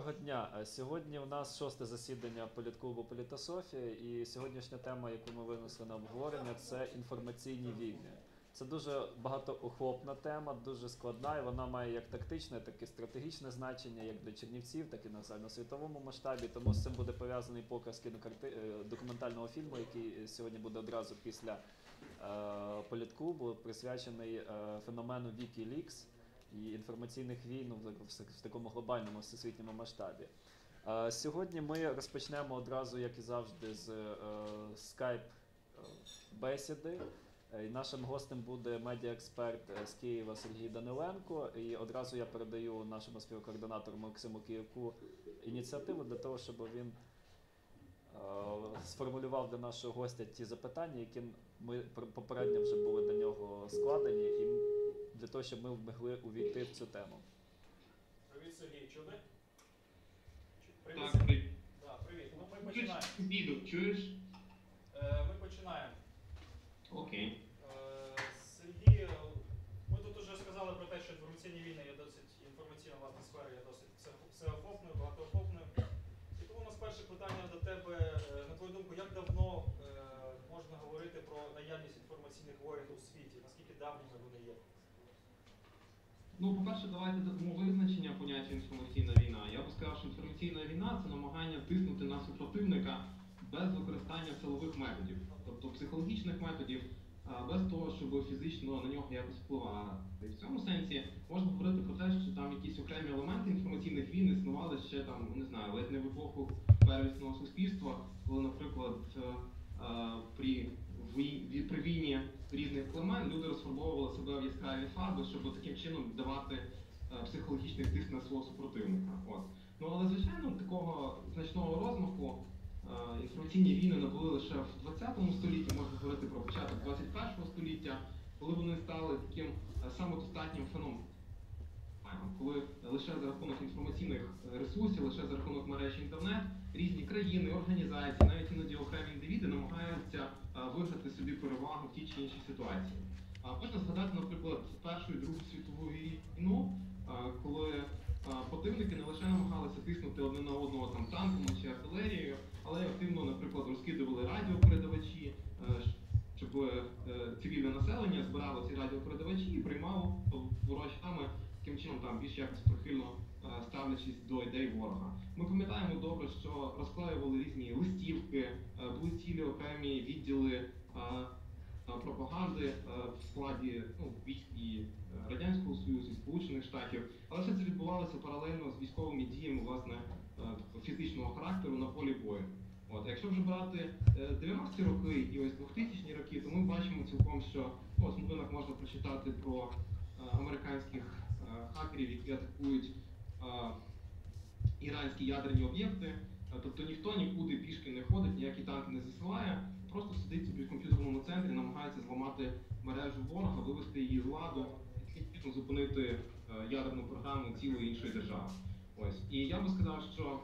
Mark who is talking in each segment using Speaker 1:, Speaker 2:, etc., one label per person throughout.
Speaker 1: Доброго дня. Е, Сьогодні у нас шосте засідання політклубу Політософія, і сьогоднішня тема, яку ми винесли на обговорення, це інформаційні війни. Це дуже багатоохопна тема, дуже складна, і вона має як тактичне, так і стратегічне значення, як для Чернівців, так і на загальносвітовому масштабі. Тому з цим буде пов'язаний показ кінокарти... е, документального фільму, який сьогодні буде одразу після е, політклубу, присвячений е, феномену Wikileaks і інформаційних війн в, в, такому глобальному всесвітньому масштабі. Е, Сьогодні ми розпочнемо одразу, як і завжди, з е, скайп е, бесіди. Е, І нашим гостем буде медіаексперт е, з Києва Сергій Даниленко. І одразу я передаю нашому співкоординатору Максиму Кияку ініціативу для того, щоб він е, сформулював для нашого гостя ті запитання, які ми попередньо вже були до нього складені, і для того, щоб ми могли увійти в цю тему.
Speaker 2: Привіт, Сергій, чуди? Привіт,
Speaker 3: Так,
Speaker 2: Сергій.
Speaker 3: при...
Speaker 2: Да, привіт. Ну, ми починаємо.
Speaker 3: чуєш?
Speaker 2: Е, ми починаємо.
Speaker 3: Окей.
Speaker 2: Наявність інформаційних воєн у світі? Наскільки давніми вони є?
Speaker 3: Ну, по-перше, давайте дамо визначення поняття інформаційна війна. Я би сказав, що інформаційна війна це намагання тиснути на супротивника без використання силових методів, тобто психологічних методів, без того, щоб фізично на нього якось впливати. І в цьому сенсі можна говорити про те, що там якісь окремі елементи інформаційних війн існували ще там, не знаю, ледь не в епоху первісного суспільства, коли, наприклад, е, е, при при війні різних племен люди розфарбовували себе в яскраві фарби, щоб таким чином давати е, психологічний тиск на свого супротивника. От. Ну але звичайно такого значного розмаху е, інформаційні війни набули лише в 20 столітті, можна говорити про початок 21 століття, коли вони стали таким е, самодостатнім феноменом. Коли лише за рахунок інформаційних ресурсів, лише за рахунок мережі інтернет, різні країни, організації, навіть іноді окремі індивіди намагаються виграти собі перевагу в тій чи іншій ситуації. Можна згадати, наприклад, Першу і Другу світову війну, коли противники не лише намагалися тиснути одне на одного там танками чи артилерією, але й активно, наприклад, розкидували радіопередавачі, щоб е, цивільне населення збирало ці радіопередавачі і приймало ворожами таким чином там більш якось прихильно ставлячись до ідей ворога. Ми пам'ятаємо добре, що розклеювали різні листівки, е, були цілі окремі відділи е, е, пропаганди е, в складі ну, військ і е, Радянського Союзу, і Сполучених Штатів, але все це відбувалося паралельно з військовими діями власне е, фізичного характеру на полі бою. От, якщо вже брати е, 90-ті роки і ось 2000-ні роки, то ми бачимо цілком, що ну, в новинах можна прочитати про е, американських е, хакерів, які атакують е, іранські ядерні об'єкти. Е, Тобто ніхто нікуди пішки не ходить, ніякі танки не засилає, просто сидить собі в комп'ютерному центрі, намагається зламати мережу ворога, вивести її з ладу і зупинити е, ядерну програму цілої іншої держави. Ось і я би сказав, що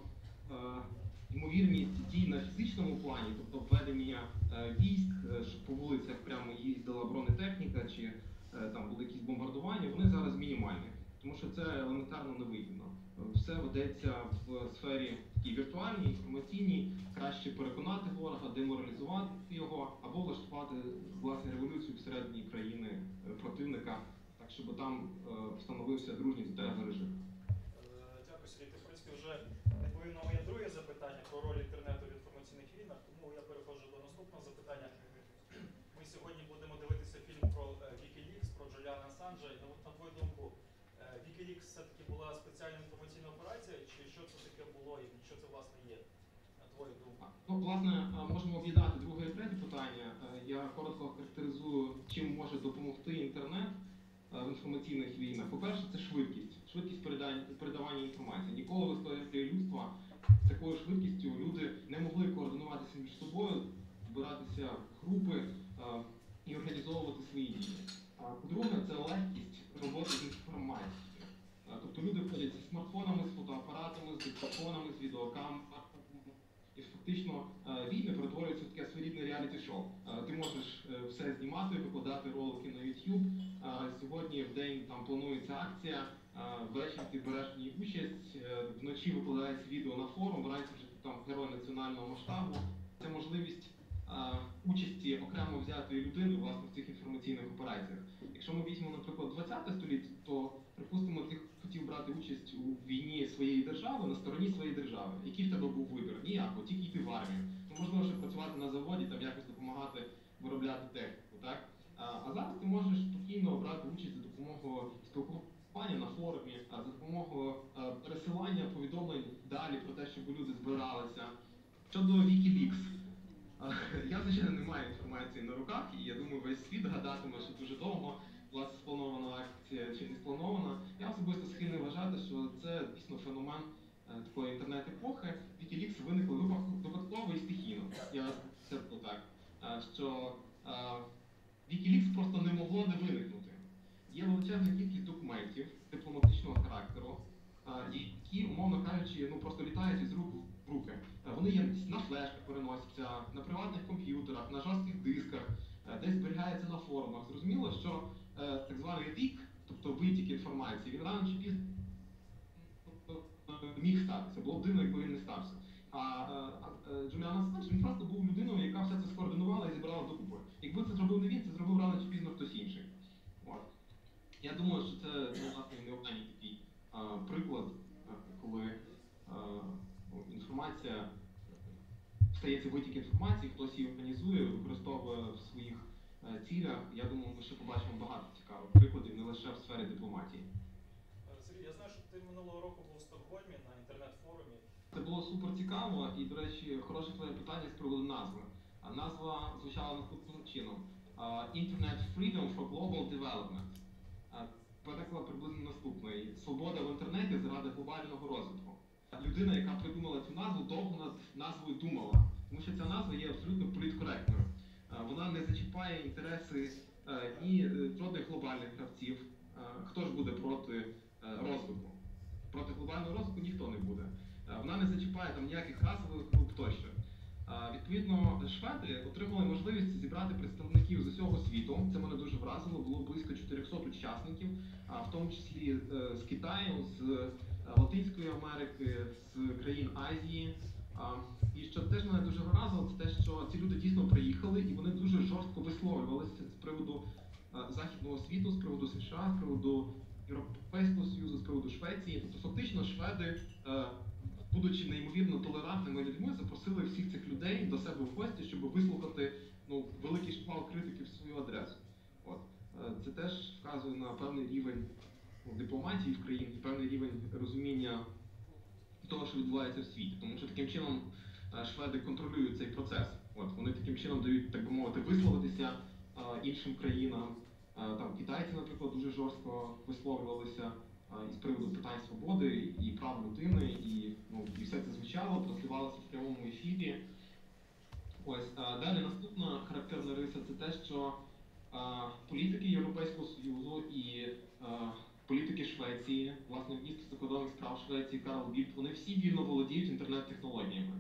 Speaker 3: е, ймовірність дій на фізичному плані, тобто введення е, військ, е, щоб по вулицях прямо їздила бронетехніка чи е, там були якісь бомбардування, вони зараз мінімальні, тому що це елементарно невигідно. Все ведеться в сфері такій віртуальній, інформаційній, краще переконати ворога, деморалізувати його або влаштувати власне революцію всередині країни е, противника, так щоб там е, встановився дружній режим.
Speaker 2: Е, Дякую, Сергій. Ти, в принципі, вже відповів на моє друге запитання про роль інтернету в інформаційних війнах, тому я переходжу до наступного запитання. Ми сьогодні будемо дивитися фільм про е, Wikileaks, про Джуліана Асанжа. І на, на твою думку, е, Wikileaks все-таки була спеціальна інформаційна операція, чи що це таке було і що це власне є? На твою думку?
Speaker 3: Ну, власне, можемо об'єднати друге і третє питання. Е, Я коротко характеризую, чим може допомогти інтернет е, в інформаційних війнах. По-перше, це швидкість, швидкість передавання інформації. Ніколи в історії людства з такою швидкістю люди не могли координуватися між собою, збиратися в групи е, і організовувати свої дії. По-друге, це легкість роботи з інформацією. Тобто люди ходять зі смартфонами, з фотоапаратами, з диктофонами, з відеокамерами. Фактично е, війни перетворюються в таке своєрідне реаліті-шоу. Е, Ти можеш е, все знімати, викладати ролики на YouTube. Сьогодні в день там планується акція, ввечері ти береш в ній участь, вночі викладається відео на форум, вранці вже там герой національного масштабу. Це можливість участі окремо взятої людини власне в цих інформаційних операціях. Якщо ми візьмемо, наприклад, 20 століття, то припустимо, ти хотів брати участь у війні своєї держави на стороні своєї держави. Який в тебе був вибір? Ніякого, тільки йти в армію. Ну, можливо, ще працювати на заводі, там якось допомагати виробляти техніку, так? А, зараз ти можеш спокійно брати участь за допомогою спілкування на форумі, за допомогою пересилання повідомлень далі про те, щоб люди збиралися. Щодо Wikileaks, я звичайно не маю інформації на руках, і я думаю, весь світ гадатиме, що дуже довго була спланована акція чи не спланована. Я особисто схильний вважати, що це дійсно феномен е, такої інтернет-епохи. Wikileaks виникли випадково і стихійно. Я це так. е, Що е, Wikileaks просто не могло не виникнути. Є величезна кількість документів дипломатичного характеру, які, умовно кажучи, ну просто літають із рук в руки. Е, Вони є на флешках переносяться, на приватних комп'ютерах, на жорстких дисках, е, десь зберігаються на форумах. Зрозуміло, що е, так званий лік, тобто витік інформації, він рано чи пізно е, міг статися. Було б дивно, якби він не стався. А Джуліан Ассанж, він просто був людиною, яка все це скоординувала і зібрала докупи. Якби це зробив не він, це зробив рано чи пізно хтось інший. Я думаю, що це ну, власне не такий приклад, коли інформація стається витік інформації, хтось її організує, використовує в своїх е, цілях. Я думаю, ми ще побачимо багато цікавих прикладів не лише в сфері дипломатії.
Speaker 2: Сергій, я знаю, що ти минулого року був в Стокгольмі на інтернет-форумі.
Speaker 3: Це було супер цікаво і, до речі, хороше твоє питання з приводу назви. А назва звучала наступним чином: Internet Freedom for Global Development. Переклад приблизно наступний: Свобода в інтернеті заради глобального розвитку. Людина, яка придумала цю назву, довго над назвою думала, тому що ця назва є абсолютно політкоректною. Вона не зачіпає інтереси е, ні е, глобальних гравців. Е, Хто ж буде проти е, розвитку? Проти глобального розвитку ніхто не буде. Е, Вона не зачіпає там ніяких расових груп тощо. Е, Відповідно, шведи отримали можливість зібрати представників з усього світу. Це мене дуже вразило. Було близько 400 учасників, в тому числі е, з Китаю, з е, Латинської Америки, з країн Азії. І що теж мене дуже вразило, це те, що ці люди дійсно приїхали і вони дуже жорстко висловлювалися з приводу е, західного світу, з приводу США, з приводу Європейського Союзу, з приводу Швеції. Тобто, фактично, шведи, е, будучи неймовірно толерантними людьми, запросили всіх цих людей до себе в гості, щоб вислухати ну, великий шквал критики в свою адресу. От. Е, Це теж вказує на певний рівень дипломатії в країні, певний рівень розуміння того, що відбувається в світі. Тому що таким чином е, шведи контролюють цей процес. От вони таким чином дають, так би мовити, висловитися е, іншим країнам. Е, Там китайці, наприклад, дуже жорстко висловлювалися із приводу питань свободи і прав людини, і, ну, і все це звучало, транслювалося в прямому ефірі. Ось е, далі наступна характерна риса це те, що політики Європейського Союзу і політики Швеції, власне, міністр закордонних справ Швеції Карл Більд, вони всі вільно володіють інтернет-технологіями.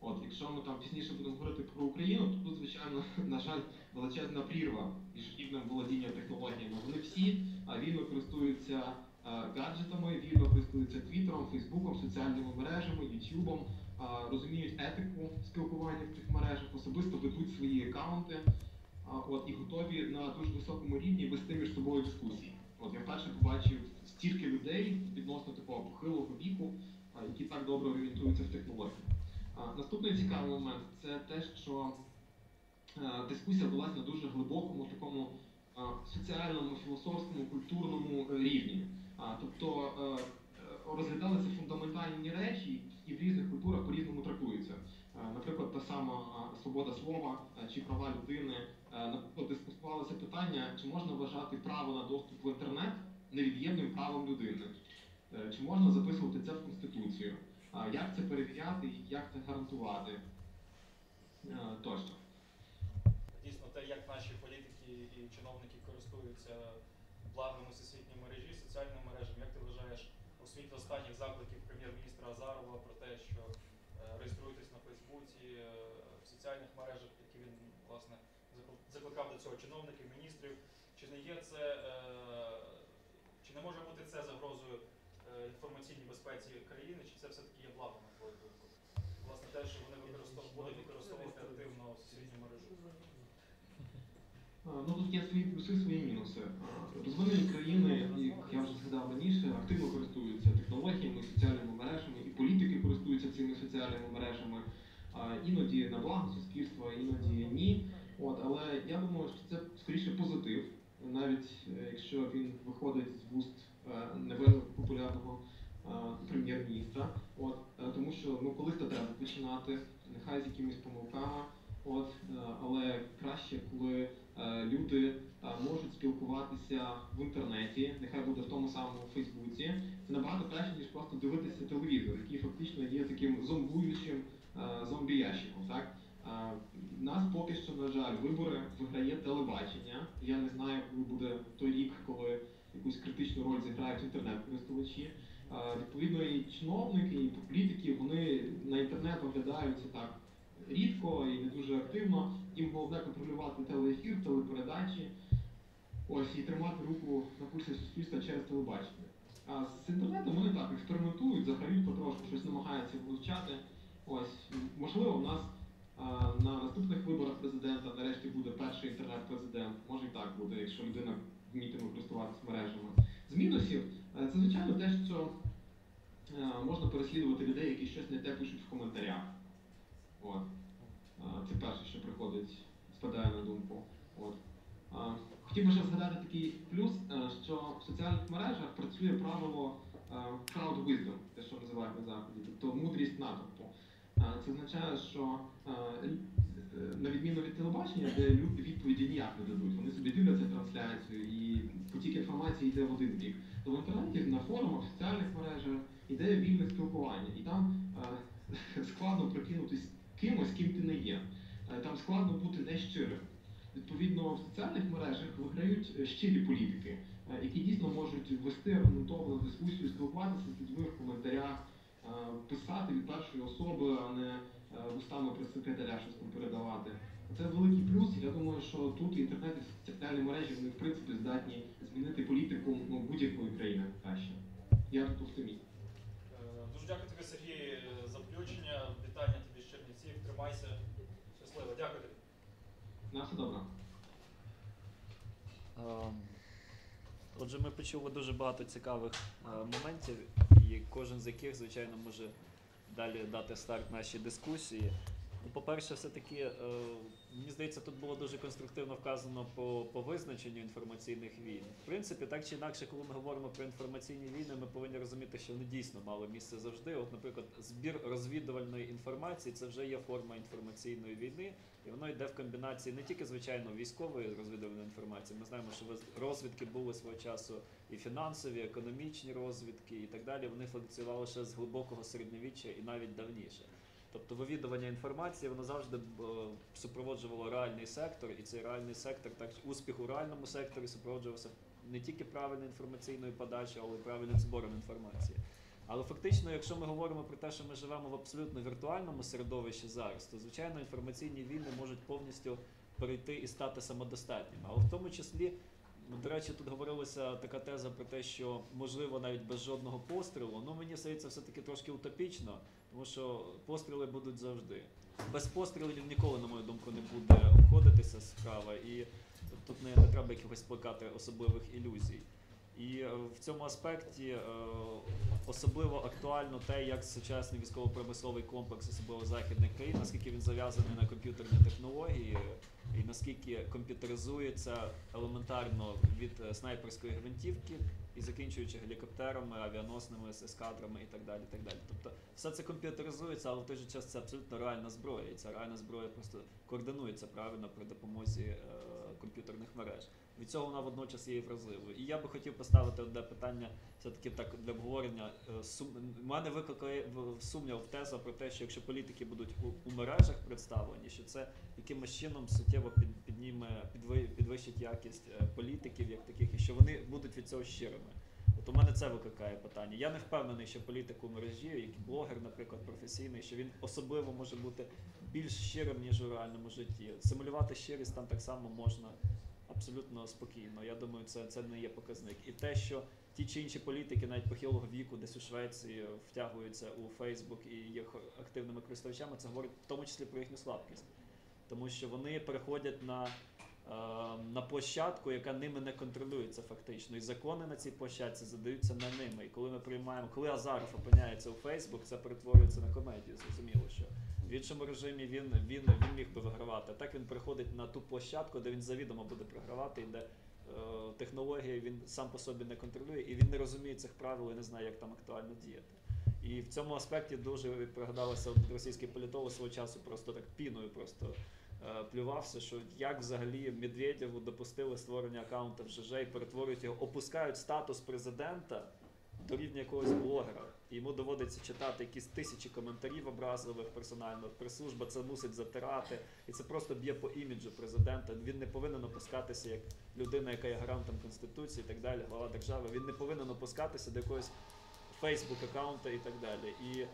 Speaker 3: От, якщо ми там пізніше будемо говорити про Україну, то тут, звичайно, на жаль, величезна прірва між рівнем володіння технологіями. Вони всі вільно користуються гаджетами, вільно користуються Твіттером, Фейсбуком, соціальними мережами, Ютубом, розуміють етику спілкування в цих мережах, особисто ведуть свої аккаунти, от, і готові на дуже високому рівні вести між собою дискусії. От я вперше побачив стільки людей відносно такого похилого віку, які так добре орієнтуються в технологіях. Наступний цікавий момент це те, що е, дискусія велась на дуже глибокому такому е, соціальному, філософському, культурному рівні. Тобто е, розглядалися фундаментальні речі, які в різних культурах по-різному трактуються. Е, Наприклад, та сама е, свобода слова е, чи права людини. Наприклад, дискусувалося питання, чи можна вважати право на доступ в інтернет невід'ємним правом людини. Чи можна записувати це в Конституцію? Як це перевіряти і як це гарантувати? Тощо.
Speaker 2: Дійсно, те, як наші політики і чиновники користуються благами всесвітньої мережі, соціальними мережами, як ти вважаєш у світлі останніх закликів прем'єр-міністра Азарова про те, що реєструйтесь на Фейсбуці, е, в соціальних мережах, які він власне закликав до цього чиновників, міністрів. Чи не є це, е, чи не може бути це загрозою е, інформаційній безпеці країни, чи це все-таки є благом на твою думку? Власне, те, що вони використовують, будуть використовувати активно освітню мережу.
Speaker 3: Ну тут є свої плюси, свої мінуси. Розвинені країни, як я вже згадав раніше, активно користуються технологіями, соціальними мережами, і політики користуються цими соціальними мережами. Іноді на благо суспільства, іноді ні. От, але я думаю, що це скоріше позитив, навіть е, якщо він виходить з вуст е, невелико популярного е, прем'єр-міністра. От, тому що ну колись то треба починати, нехай з якимись помилками. От, але краще, коли люди можуть спілкуватися в інтернеті, нехай буде в тому самому Фейсбуці. Це набагато краще, ніж просто дивитися телевізор, який фактично є таким зомбуючим зомбі-ящиком. Так? Е, Нас поки що, на жаль, вибори виграє телебачення. Я не знаю, коли буде той рік, коли якусь критичну роль зіграють інтернет-користувачі. Е, Відповідно, і чиновники, і політики вони на інтернет оглядаються так рідко і не дуже активно. Їм головне контролювати телеефір, телепередачі, ось і тримати руку на пульсі суспільства через телебачення. А з інтернетом вони так експериментують, заграють потрошку, щось намагаються вивчати. Ось, можливо, в нас а, на наступних виборах президента нарешті буде перший інтернет-президент. Може і так буде, якщо людина вмітиме користуватися мережами. З мінусів, е, це звичайно те, що е, можна переслідувати людей, які щось не те пишуть в коментарях. От. А, Це перше, що приходить, спадає на думку. От. А, Хотів би ще згадати такий плюс, е, що в соціальних мережах працює правило е, crowd wisdom, те, що називають на заході, тобто мудрість натовпу. Це означає, що е, е, на відміну від телебачення, де люди відповіді ніяк не дадуть, вони собі дивляться трансляцію і потік інформації йде в один бік. То в інтернеті на форумах, соціальних мережах йде вільне спілкування, і там е, складно прикинутись кимось, ким ти не є. Там складно бути нещирим. Відповідно, в соціальних мережах виграють щирі політики, які дійсно можуть вести аргументовану дискусію, спілкуватися з людьми в коментарях, писати від першої особи, а не е, устами прес-секретаря щось там передавати. Це великий плюс. Я думаю, що тут інтернет і соціальні мережі вони в принципі здатні змінити політику ну, будь-якої країни краще. Я тут оптиміст.
Speaker 2: Е, Дуже дякую тобі, Сергій, за включення. Вітання тобі з Чернівців. Тримайся. Щасливо. Дякую тобі.
Speaker 3: На все добре.
Speaker 1: Ем, Отже, ми почули дуже багато цікавих е, моментів, і кожен з яких, звичайно, може далі дати старт нашій дискусії. Ну, По-перше, все-таки, е, мені здається, тут було дуже конструктивно вказано по, по визначенню інформаційних війн. В принципі, так чи інакше, коли ми говоримо про інформаційні війни, ми повинні розуміти, що вони дійсно мали місце завжди. От, наприклад, збір розвідувальної інформації це вже є форма інформаційної війни, і воно йде в комбінації не тільки звичайно військової розвідувальної інформації. Ми знаємо, що розвідки були свого часу і фінансові, економічні розвідки, і так далі. Вони функціонували ще з глибокого середньовіччя і навіть давніше. Тобто вивідування інформації воно завжди е, супроводжувало реальний сектор, і цей реальний сектор, так успіх у реальному секторі супроводжувався не тільки правильною інформаційною подачею, але й правильним збором інформації. Але фактично, якщо ми говоримо про те, що ми живемо в абсолютно віртуальному середовищі зараз, то звичайно інформаційні війни можуть повністю перейти і стати самодостатніми. Але в тому числі, ну, до речі, тут говорилася така теза про те, що можливо навіть без жодного пострілу. Ну мені здається, все таки трошки утопічно, тому що постріли будуть завжди. Без пострілів ніколи, на мою думку, не буде обходитися справа, і тут не, не треба якихось плекати особливих ілюзій. І е, в цьому аспекті е, особливо актуально те, як сучасний військово-промисловий комплекс, особливо західних країн, наскільки він зав'язаний на комп'ютерні технології, наскільки комп'ютеризується елементарно від е, снайперської гвинтівки і закінчуючи гелікоптерами, авіаносними ескадрами і так далі. Так далі. Тобто все це комп'ютеризується, але в той же час це абсолютно реальна зброя. І ця реальна зброя просто координується правильно при допомозі е, комп'ютерних мереж. Від цього вона водночас є вразливою. І я би хотів поставити одне питання все-таки так для обговорення. Е, Сум... Мене викликає сумнів теза про те, що якщо політики будуть у, мережах представлені, що це якимось чином суттєво під, підніме, підви, підвищить якість е, політиків як таких, і що вони будуть від цього щирими. От у мене це викликає питання. Я не впевнений, що політик у мережі, як блогер, наприклад, професійний, що він особливо може бути більш щирим, ніж у реальному житті. Симулювати щирість там так само можна абсолютно спокійно. Я думаю, це, це не є показник. І те, що ті чи інші політики, навіть похилого віку, десь у Швеції втягуються у Фейсбук і є активними користувачами, це говорить в тому числі про їхню слабкість. Тому що вони переходять на, на площадку, яка ними не контролюється фактично. І закони на цій площадці задаються не ними. І коли ми приймаємо, коли Азаров опиняється у Фейсбук, це перетворюється на комедію. Зрозуміло, що в іншому режимі він, він, він міг би вигравати. Так він приходить на ту площадку, де він завідомо буде програвати, і де е, технології він сам по собі не контролює, і він не розуміє цих правил і не знає, як там актуально діяти. І в цьому аспекті дуже пригадалося російський політолог свого часу просто так піною просто плювався, що як взагалі Медведєву допустили створення аккаунта в ЖЖ і перетворюють його, опускають статус президента до рівня якогось блогера. І йому доводиться читати якісь тисячі коментарів образливих персонально. Прес-служба це мусить затирати. І це просто б'є по іміджу президента. Він не повинен опускатися як людина, яка є гарантом конституції і так далі, глава держави. Він не повинен опускатися до якогось фейсбук аккаунта і так далі. І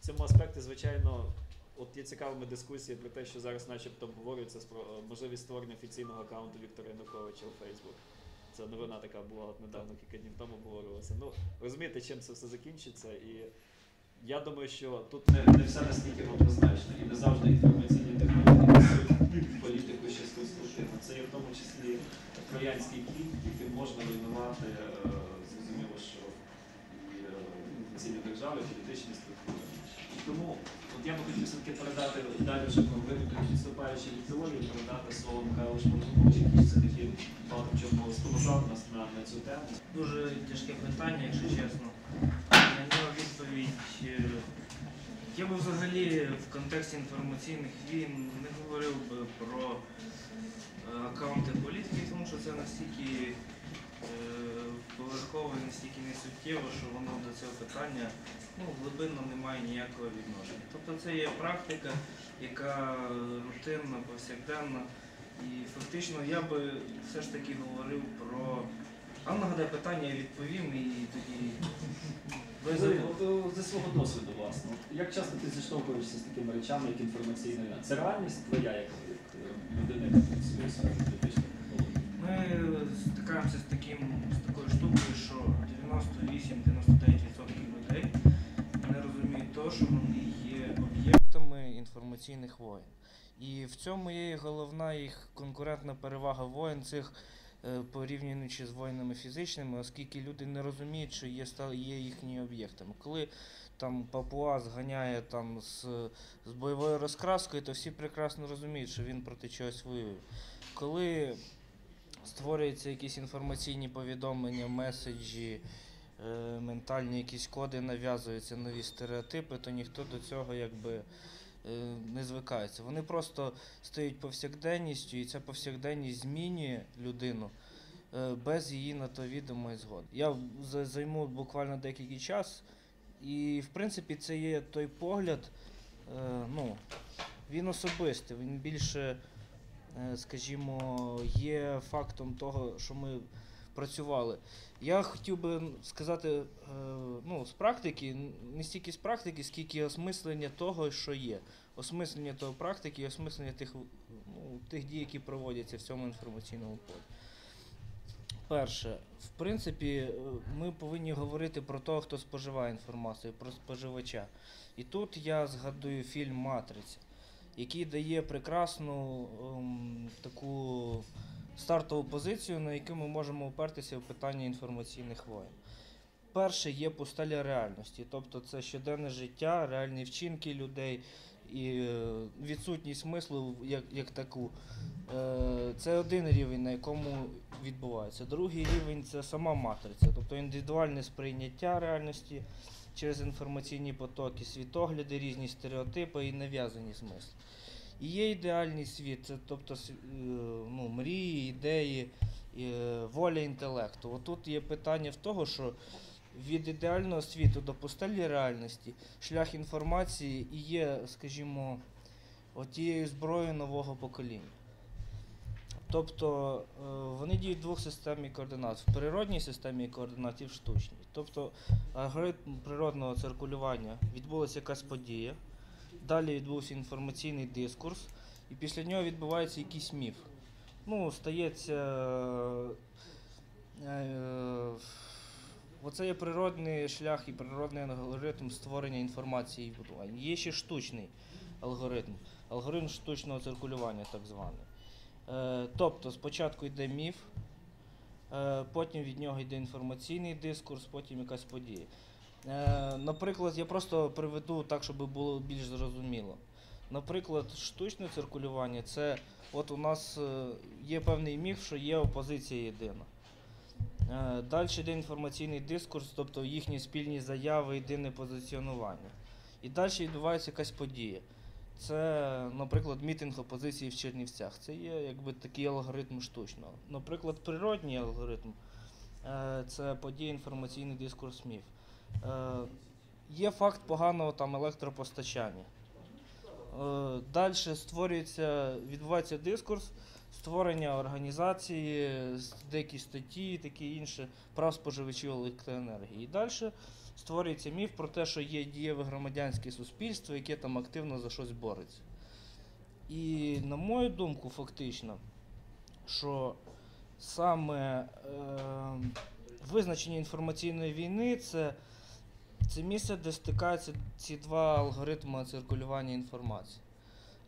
Speaker 1: в цьому аспекті, звичайно, от є цікавими дискусії про те, що зараз, начебто, обговорюється про е, можливість створення офіційного аккаунту Віктора Януковича у Фейсбук. Це новина така була от недавно кілька днів тому обговорювалася. Ну розумієте, чим це все закінчиться, і я думаю, що тут не, не все настільки однозначно, і не завжди інформаційні технології несуть політику щось конструктивне. Це є в тому числі троянський кіт, яким можна руйнувати, е, зрозуміло, що і е, інформаційні держави, і політичні структури. Тому от я би хотів все-таки передати далі, щоб відступаючи від теорії, передати слово Михайлу Шмарновичу, який все-таки багато чому спонукав нас на, на цю тему.
Speaker 4: Дуже тяжке питання, якщо чесно. На нього відповідь. е, Я би взагалі в контексті інформаційних війн не говорив би про е, аккаунти політиків, тому що це настільки е, поверхово, настільки не суттєво, що воно до цього питання ну, глибинно не має ніякого відношення. Тобто це є практика, яка рутинна, повсякденна. І фактично я би все ж таки говорив про а нагадай питання, я відповім і тоді за-
Speaker 1: зі свого досвіду, власне, як часто ти зіштовхуєшся з такими речами, як інформаційна війна? Це реальність твоя, як, е, людина, яка працює політичних технологій?
Speaker 4: Ми стикаємося з таким з такою штукою, що 98-99% людей не розуміють того, що вони є об'єктами інформаційних воєн. І в цьому є головна їх конкурентна перевага воєн цих е, порівнюючи з воїнами фізичними, оскільки люди не розуміють, що є, є їхніми об'єктами. Коли там папуа зганяє там з, з бойовою розкраскою, то всі прекрасно розуміють, що він проти чогось воює. Коли створюються якісь інформаційні повідомлення, меседжі, е, ментальні якісь коди, нав'язуються нові стереотипи, то ніхто до цього якби е, не звикається. Вони просто стають повсякденністю, і ця повсякденність змінює людину е, без її на то відомої згоди. Я займу буквально деякий час, і в принципі це є той погляд, ну, він особистий, він більше, скажімо, є фактом того, що ми працювали. Я хотів би сказати е, ну, з практики, не стільки з практики, скільки осмислення того, що є. Осмислення того практики і осмислення тих, ну, тих дій, які проводяться в цьому інформаційному полі. Перше, в принципі, е, ми повинні говорити про того, хто споживає інформацію, про споживача. І тут я згадую фільм Матриця, який дає прекрасну ем, таку стартову позицію, на яку ми можемо опертися в питанні інформаційних воєн. Перше є пустеля реальності, тобто це щоденне життя, реальні вчинки людей і е, відсутність смислу як, як таку. Е, Це один рівень, на якому відбувається. Другий рівень це сама матриця, тобто індивідуальне сприйняття реальності через інформаційні потоки, світогляди, різні стереотипи і нав'язані смисли. І є ідеальний світ, це тобто е, ну, мрії, ідеї, е, воля інтелекту. Отут є питання в того, що від ідеального світу до пустелі реальності шлях інформації і є, скажімо, отією зброєю нового покоління. Тобто е, вони діють в двох системах координат: в природній системі координат і в штучній. Тобто алгоритм природного циркулювання відбулася якась подія, далі відбувся інформаційний дискурс, і після нього відбувається якийсь міф. ну, стається. Е, е, Оце є природний шлях і природний алгоритм створення інформації і будування. Є ще штучний алгоритм, алгоритм штучного циркулювання, так званий. Е, тобто спочатку йде міф, потім від нього йде інформаційний дискурс, потім якась подія. Е, наприклад, я просто приведу так, щоб було більш зрозуміло. Наприклад, штучне циркулювання це от у нас е, є певний міф, що є опозиція єдина. Е, Далі йде інформаційний дискурс, тобто їхні спільні заяви, єдине позиціонування. І далі відбувається якась подія. Це, наприклад, мітинг опозиції в Чернівцях. Це є якби такий алгоритм штучного. Наприклад, природній алгоритм е, це подія, інформаційний дискурс міф. Е, Є факт поганого там електропостачання. Е, Далі створюється, відбувається дискурс, створення організації, деякі статті, таке інше, прав споживачів електроенергії. І далі створюється міф про те, що є дієве громадянське суспільство, яке там активно за щось бореться. І на мою думку, фактично, що саме е, визначення інформаційної війни це, це місце, де стикаються ці два алгоритми циркулювання інформації.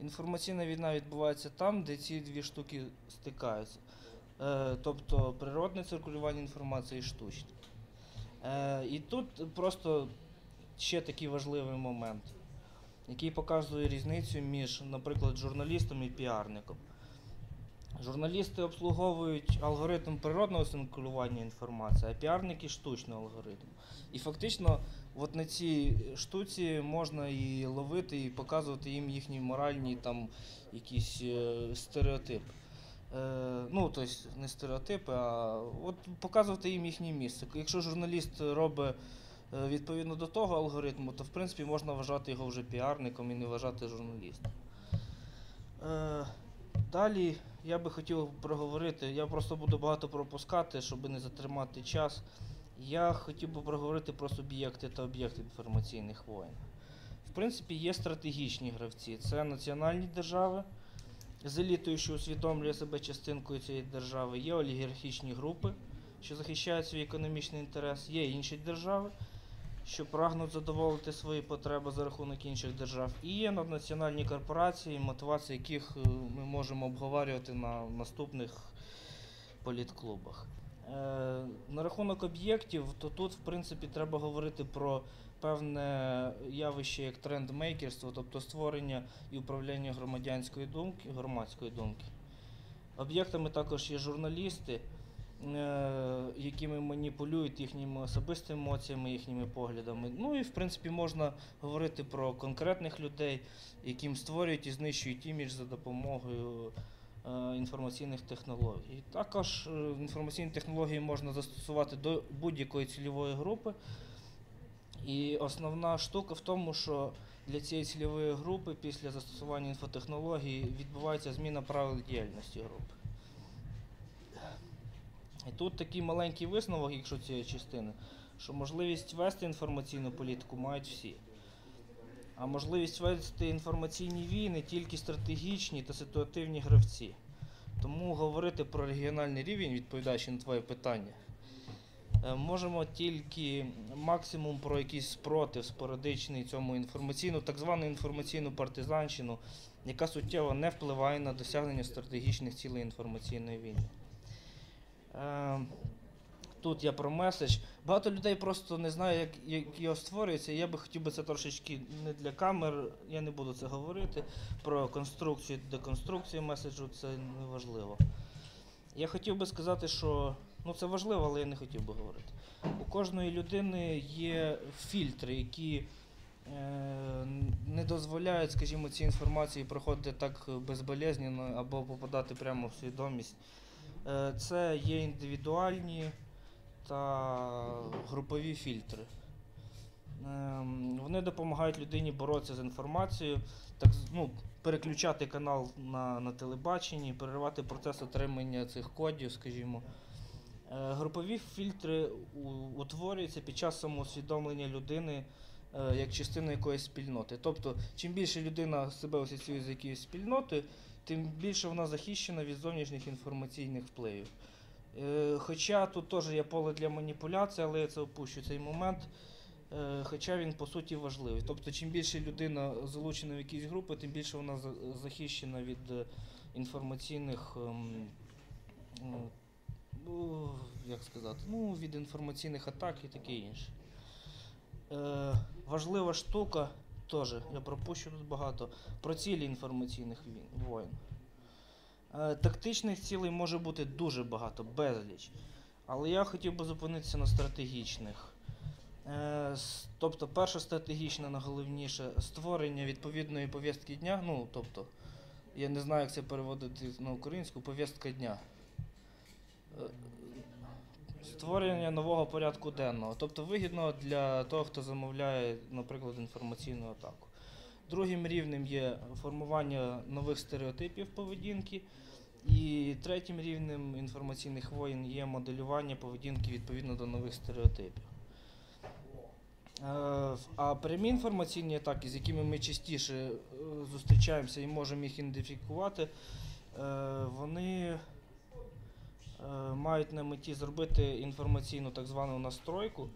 Speaker 4: Інформаційна війна відбувається там, де ці дві штуки стикаються. Е, тобто природне циркулювання інформації і штучне. Е, і тут просто ще такий важливий момент, який показує різницю між, наприклад, журналістом і піарником. Журналісти обслуговують алгоритм природного циркулювання інформації, а піарники штучний алгоритм. І фактично, от на цій штуці можна і ловити, і показувати їм їхні моральні там якісь е, стереотипи. Е, ну, тобто не стереотипи, а от показувати їм їхнє місце. Якщо журналіст робить е, відповідно до того алгоритму, то в принципі можна вважати його вже піарником і не вважати журналістом. Е, далі я би хотів проговорити, я просто буду багато пропускати, щоб не затримати час. Я хотів би проговорити про суб'єкти та об'єкти інформаційних воєн. В принципі, є стратегічні гравці. Це національні держави з елітою, що усвідомлює себе частинкою цієї держави. Є олігархічні групи, що захищають свій економічний інтерес. Є інші держави, що прагнуть задоволити свої потреби за рахунок інших держав. І є наднаціональні корпорації, мотивації яких е, ми можемо обговорювати на наступних політклубах. Е, На рахунок об'єктів, то тут, в принципі, треба говорити про певне явище як трендмейкерство, тобто створення і управління громадянської думки, громадської думки. Об'єктами також є журналісти, е, якими маніпулюють їхніми особистими емоціями, їхніми поглядами. Ну і в принципі можна говорити про конкретних людей, яким створюють і знищують імідж за допомогою е, інформаційних технологій. Також е, інформаційні технології можна застосувати до будь-якої цільової групи. І основна штука в тому, що для цієї цільової групи після застосування інфотехнологій відбувається зміна правил діяльності групи. І тут такий маленький висновок, якщо цієї частини, що можливість вести інформаційну політику мають всі. А можливість вести інформаційні війни тільки стратегічні та ситуативні гравці. Тому говорити про регіональний рівень, відповідаючи на твоє питання, можемо тільки максимум про якийсь спротив спорадичний цьому інформаційну, так звану інформаційну партизанщину, яка суттєво не впливає на досягнення стратегічних цілей інформаційної війни. Е, Тут я про меседж. Багато людей просто не знає, як, як його створюється. Я би хотів би це трошечки не для камер, я не буду це говорити. Про конструкцію, деконструкцію меседжу це не важливо. Я хотів би сказати, що ну це важливо, але я не хотів би говорити. У кожної людини є фільтри, які е, не дозволяють, скажімо, цій інформації проходити так безболезненно або попадати прямо в свідомість. Е, Це є індивідуальні та групові фільтри. Ем, Вони допомагають людині боротися з інформацією, так, ну, переключати канал на, на телебаченні, переривати процес отримання цих кодів, скажімо. Е, Групові фільтри утворюються під час самоусвідомлення людини е, як частини якоїсь спільноти. Тобто, чим більше людина себе асоціює з якоюсь спільнотою, тим більше вона захищена від зовнішніх інформаційних впливів. Е, Хоча тут теж є поле для маніпуляції, але я це опущу цей момент. Хоча він по суті важливий. Тобто, чим більше людина залучена в якісь групи, тим більше вона захищена від інформаційних. Як сказати, ну, від інформаційних атак і таке інше. Е, важлива штука теж, я пропущу тут багато, про цілі інформаційних воєн. Е, тактичних цілей може бути дуже багато, безліч. Але я хотів би зупинитися на стратегічних. Е, тобто, перша стратегічна, найголовніше, створення відповідної повістки дня. Ну, тобто, я не знаю, як це переводити на українську, повістка дня. Створення нового порядку денного, тобто вигідного для того, хто замовляє, наприклад, інформаційну атаку. Другим рівнем є формування нових стереотипів поведінки. І третім рівнем інформаційних воєн є моделювання поведінки відповідно до нових стереотипів. Е, А прямі інформаційні атаки, з якими ми частіше е, зустрічаємося і можемо їх ідентифікувати, е, вони мають на меті зробити інформаційну так звану настройку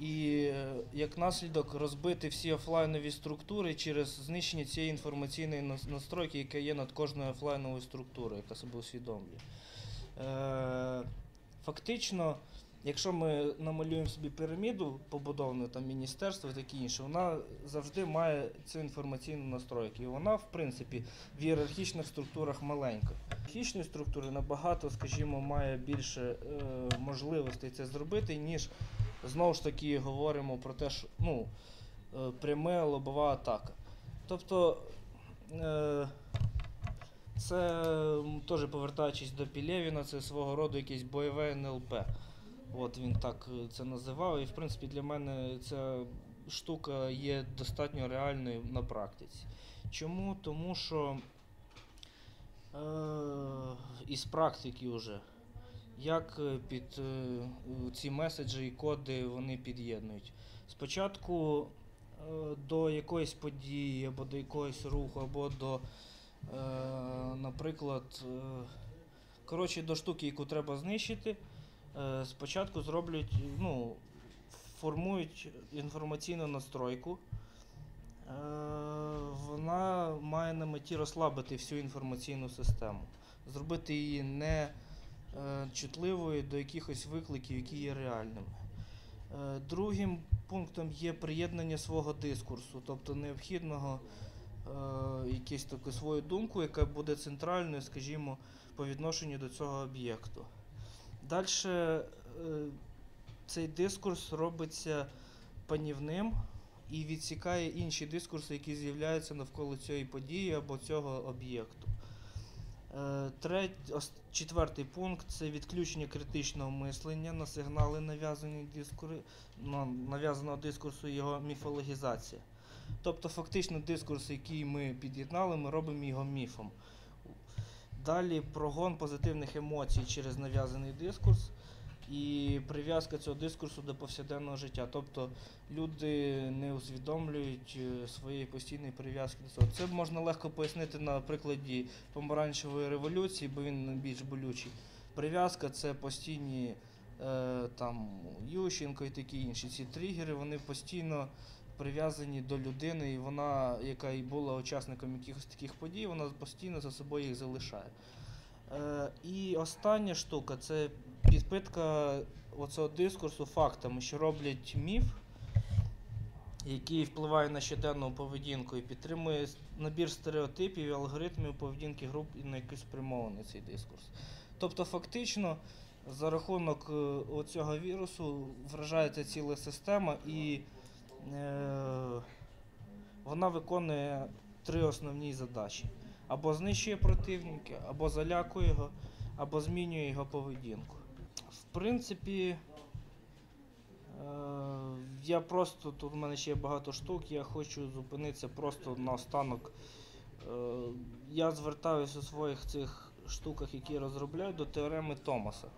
Speaker 4: і е, як наслідок розбити всі офлайнові структури через знищення цієї інформаційної настройки, яка є над кожною офлайновою структурою, яка себе усвідомлює. Е, Фактично, якщо ми намалюємо собі піраміду побудовану там міністерство таке інше, вона завжди має цю інформаційну настройку. І вона, в принципі, в ієрархічних структурах маленька. Ієрархічної структури набагато, скажімо, має більше е, можливостей це зробити, ніж знову ж таки говоримо про те, що ну, е, пряме лобова атака. Тобто, е, це теж повертаючись до Пілєвіна, це свого роду якесь бойове НЛП. От він так е, це називав. І в принципі для мене ця штука є достатньо реальною на практиці. Чому? Тому що е, із практики вже як е, під е, ці меседжі і коди вони під'єднують. Спочатку до якоїсь події, або до якогось руху, або до, наприклад, коротше, до штуки, яку треба знищити, спочатку зроблять, ну, формують інформаційну настройку. Е, Вона має на меті розслабити всю інформаційну систему, зробити її не е, чутливою до якихось викликів, які є реальними. Е, Другим пунктом є приєднання свого дискурсу, тобто необхідного е, якусь таку свою думку, яка буде центральною, скажімо, по відношенню до цього об'єкту. Далі цей дискурс робиться панівним і відсікає інші дискурси, які з'являються навколо цієї події або цього об'єкту. Е, Треть, четвертий пункт це відключення критичного мислення на сигнали нав'язані дискури, на, нав'язаного дискурсу і його міфологізація. Тобто, фактично, дискурс, який ми під'єднали, ми робимо його міфом. Далі прогон позитивних емоцій через нав'язаний дискурс і прив'язка цього дискурсу до повсякденного життя. Тобто люди не усвідомлюють е, своєї постійної прив'язки до цього. Це можна легко пояснити на прикладі помаранчевої революції, бо він найбільш болючий. Прив'язка це постійні е, там Ющенко і такі інші. Ці тригери вони постійно прив'язані до людини, і вона, яка і була учасником якихось таких подій, вона постійно за собою їх залишає. Е, і остання штука це підпитка оцього дискурсу фактами, що роблять міф, який впливає на щоденну поведінку і підтримує набір стереотипів і алгоритмів поведінки груп, і на який спрямований цей дискурс. Тобто, фактично, за рахунок е, оцього вірусу вражається ціла система і вона виконує три основні задачі. Або знищує противника, або залякує його, або змінює його поведінку. В принципі, е, я просто тут в мене ще є багато штук, я хочу зупинитися просто на останок. Е, я звертаюся у своїх цих штуках, які розробляю, до теореми Томаса.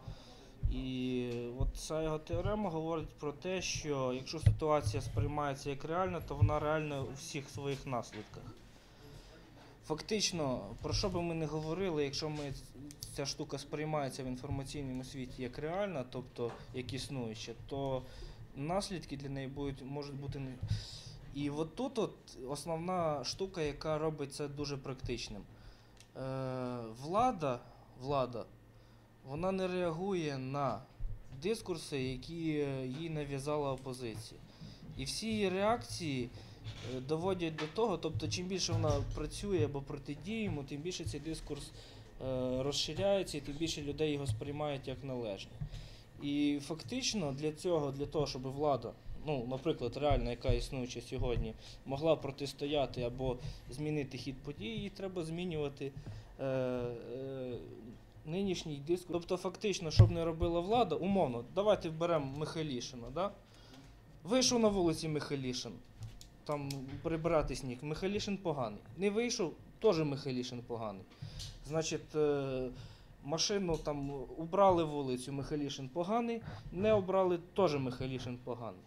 Speaker 4: І от ця його теорема говорить про те, що якщо ситуація сприймається як реальна, то вона реальна у всіх своїх наслідках. Фактично, про що би ми не говорили, якщо ми ця штука сприймається в інформаційному світі як реальна, тобто як існуюча, то наслідки для неї будуть, можуть бути не. І от тут от основна штука, яка робить це дуже практичним. Е, влада, влада, вона не реагує на дискурси, які е, їй нав'язала опозиція. І всі її реакції е, доводять до того, тобто, чим більше вона працює або протидіє тим більше цей дискурс е, розширяється, і тим більше людей його сприймають як належне. І фактично для цього, для того, щоб влада, ну, наприклад, реальна, яка існуюча сьогодні, могла протистояти або змінити хід подій, її треба змінювати нинішній дискурс. Тобто, фактично, щоб не робила влада, умовно, давайте беремо Михайлішина, да? Вийшов на вулиці Михайлішин, там прибирати сніг. Михайлішин поганий. Не вийшов, теж Михайлішин поганий. Значить, е, машину там убрали вулицю, Михайлішин поганий, не обрали, теж Михайлішин поганий.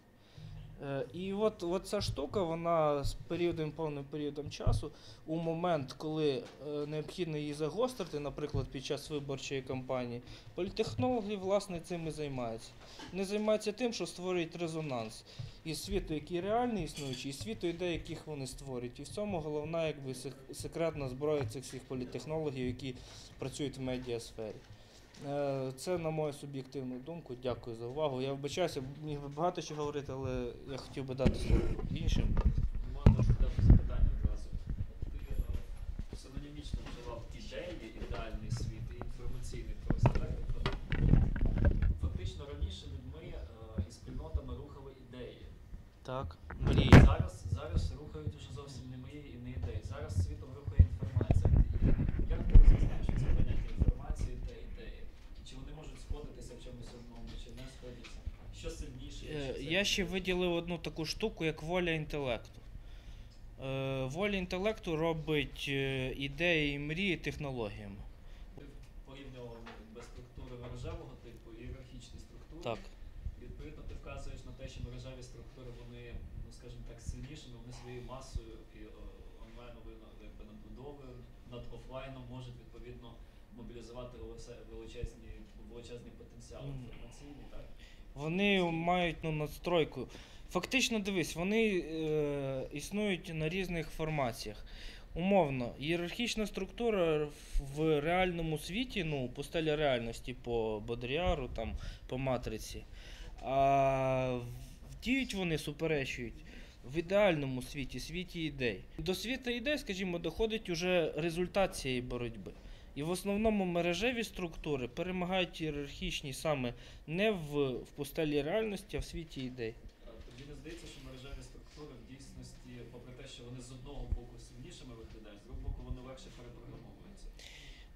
Speaker 4: Е, І от, от ця штука, вона з періодом, певним періодом часу, у момент, коли е, необхідно її загострити, наприклад, під час виборчої кампанії, політехнологи, власне, цим і займаються. Вони займаються тим, що створюють резонанс із світу, який реальний існуючий, і світу ідей, яких вони створюють. І в цьому головна якби, секретна зброя цих всіх політехнологів, які працюють в медіасфері. Е, Це на мою суб'єктивну думку. Дякую за увагу. Я вибачаюся, міг би багато чого говорити, але я хотів би дати слово іншим.
Speaker 1: Можна задати запитання одразу. Ти е, синонімічно вживав ідеї, ідеальний світ і інформаційний простір. Тобто, Фактично раніше людьми е, і спільнотами рухали ідеї.
Speaker 4: Так, Я ще виділив одну таку штуку, як воля інтелекту. Е, Воля інтелекту робить е, ідеї і мрії технологіями.
Speaker 1: Ти порівнював якби, структури мережевого типу і ієрархічні структури.
Speaker 4: Так.
Speaker 1: Відповідно, ти вказуєш на те, що мережеві структури, вони, ну скажімо так, сильнішими, вони своєю масою і е, онлайновою на- якби, надбудовою над офлайном можуть відповідно мобілізувати велисе- величезні, величезний потенціал
Speaker 4: Мгм.
Speaker 1: інформаційний, так?
Speaker 4: Вони мають ну, надстройку. Фактично, дивись, вони е, існують на різних формаціях. Умовно, ієрархічна структура в- реальному світі, ну, по стелі реальності, по Бодріару, там, по матриці. А діють вони, суперечують в ідеальному світі, світі ідей. До світу ідей, скажімо, доходить уже результат цієї боротьби. І в основному мережеві структури перемагають ієрархічні саме не в, в пустелі реальності, а в світі ідей.
Speaker 1: Тобі не здається, що мережеві структури в дійсності, попри те, що вони з одного боку сильнішими виглядають, з другого боку вони легше перепрограмовуються.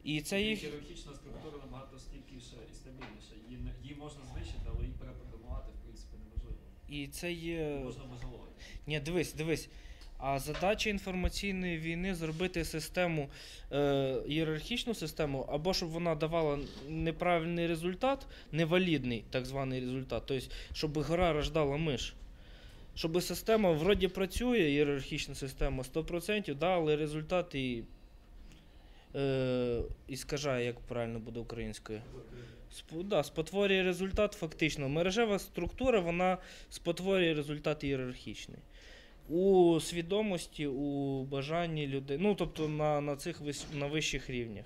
Speaker 4: І це їх.
Speaker 1: Ієрархічна структура набагато стійкіша і стабільніша. Її, її можна знищити, але її перепрограмувати, в принципі, неможливо.
Speaker 4: І це є.
Speaker 1: Можна безголовити.
Speaker 4: Ні, дивись, дивись. А задача інформаційної війни зробити систему, е, ієрархічну систему, або щоб вона давала неправильний результат, невалідний так званий результат, тобто, щоб гора рождала миш. Щоб система вроді працює, ієрархічна система 100%, да, але результат і, е, іскажає, як правильно буде українською. Сп- да, спотворює результат фактично. Мережева структура вона спотворює результат ієрархічний. У свідомості, у бажанні людей, ну тобто на, на цих вис- на вищих рівнях.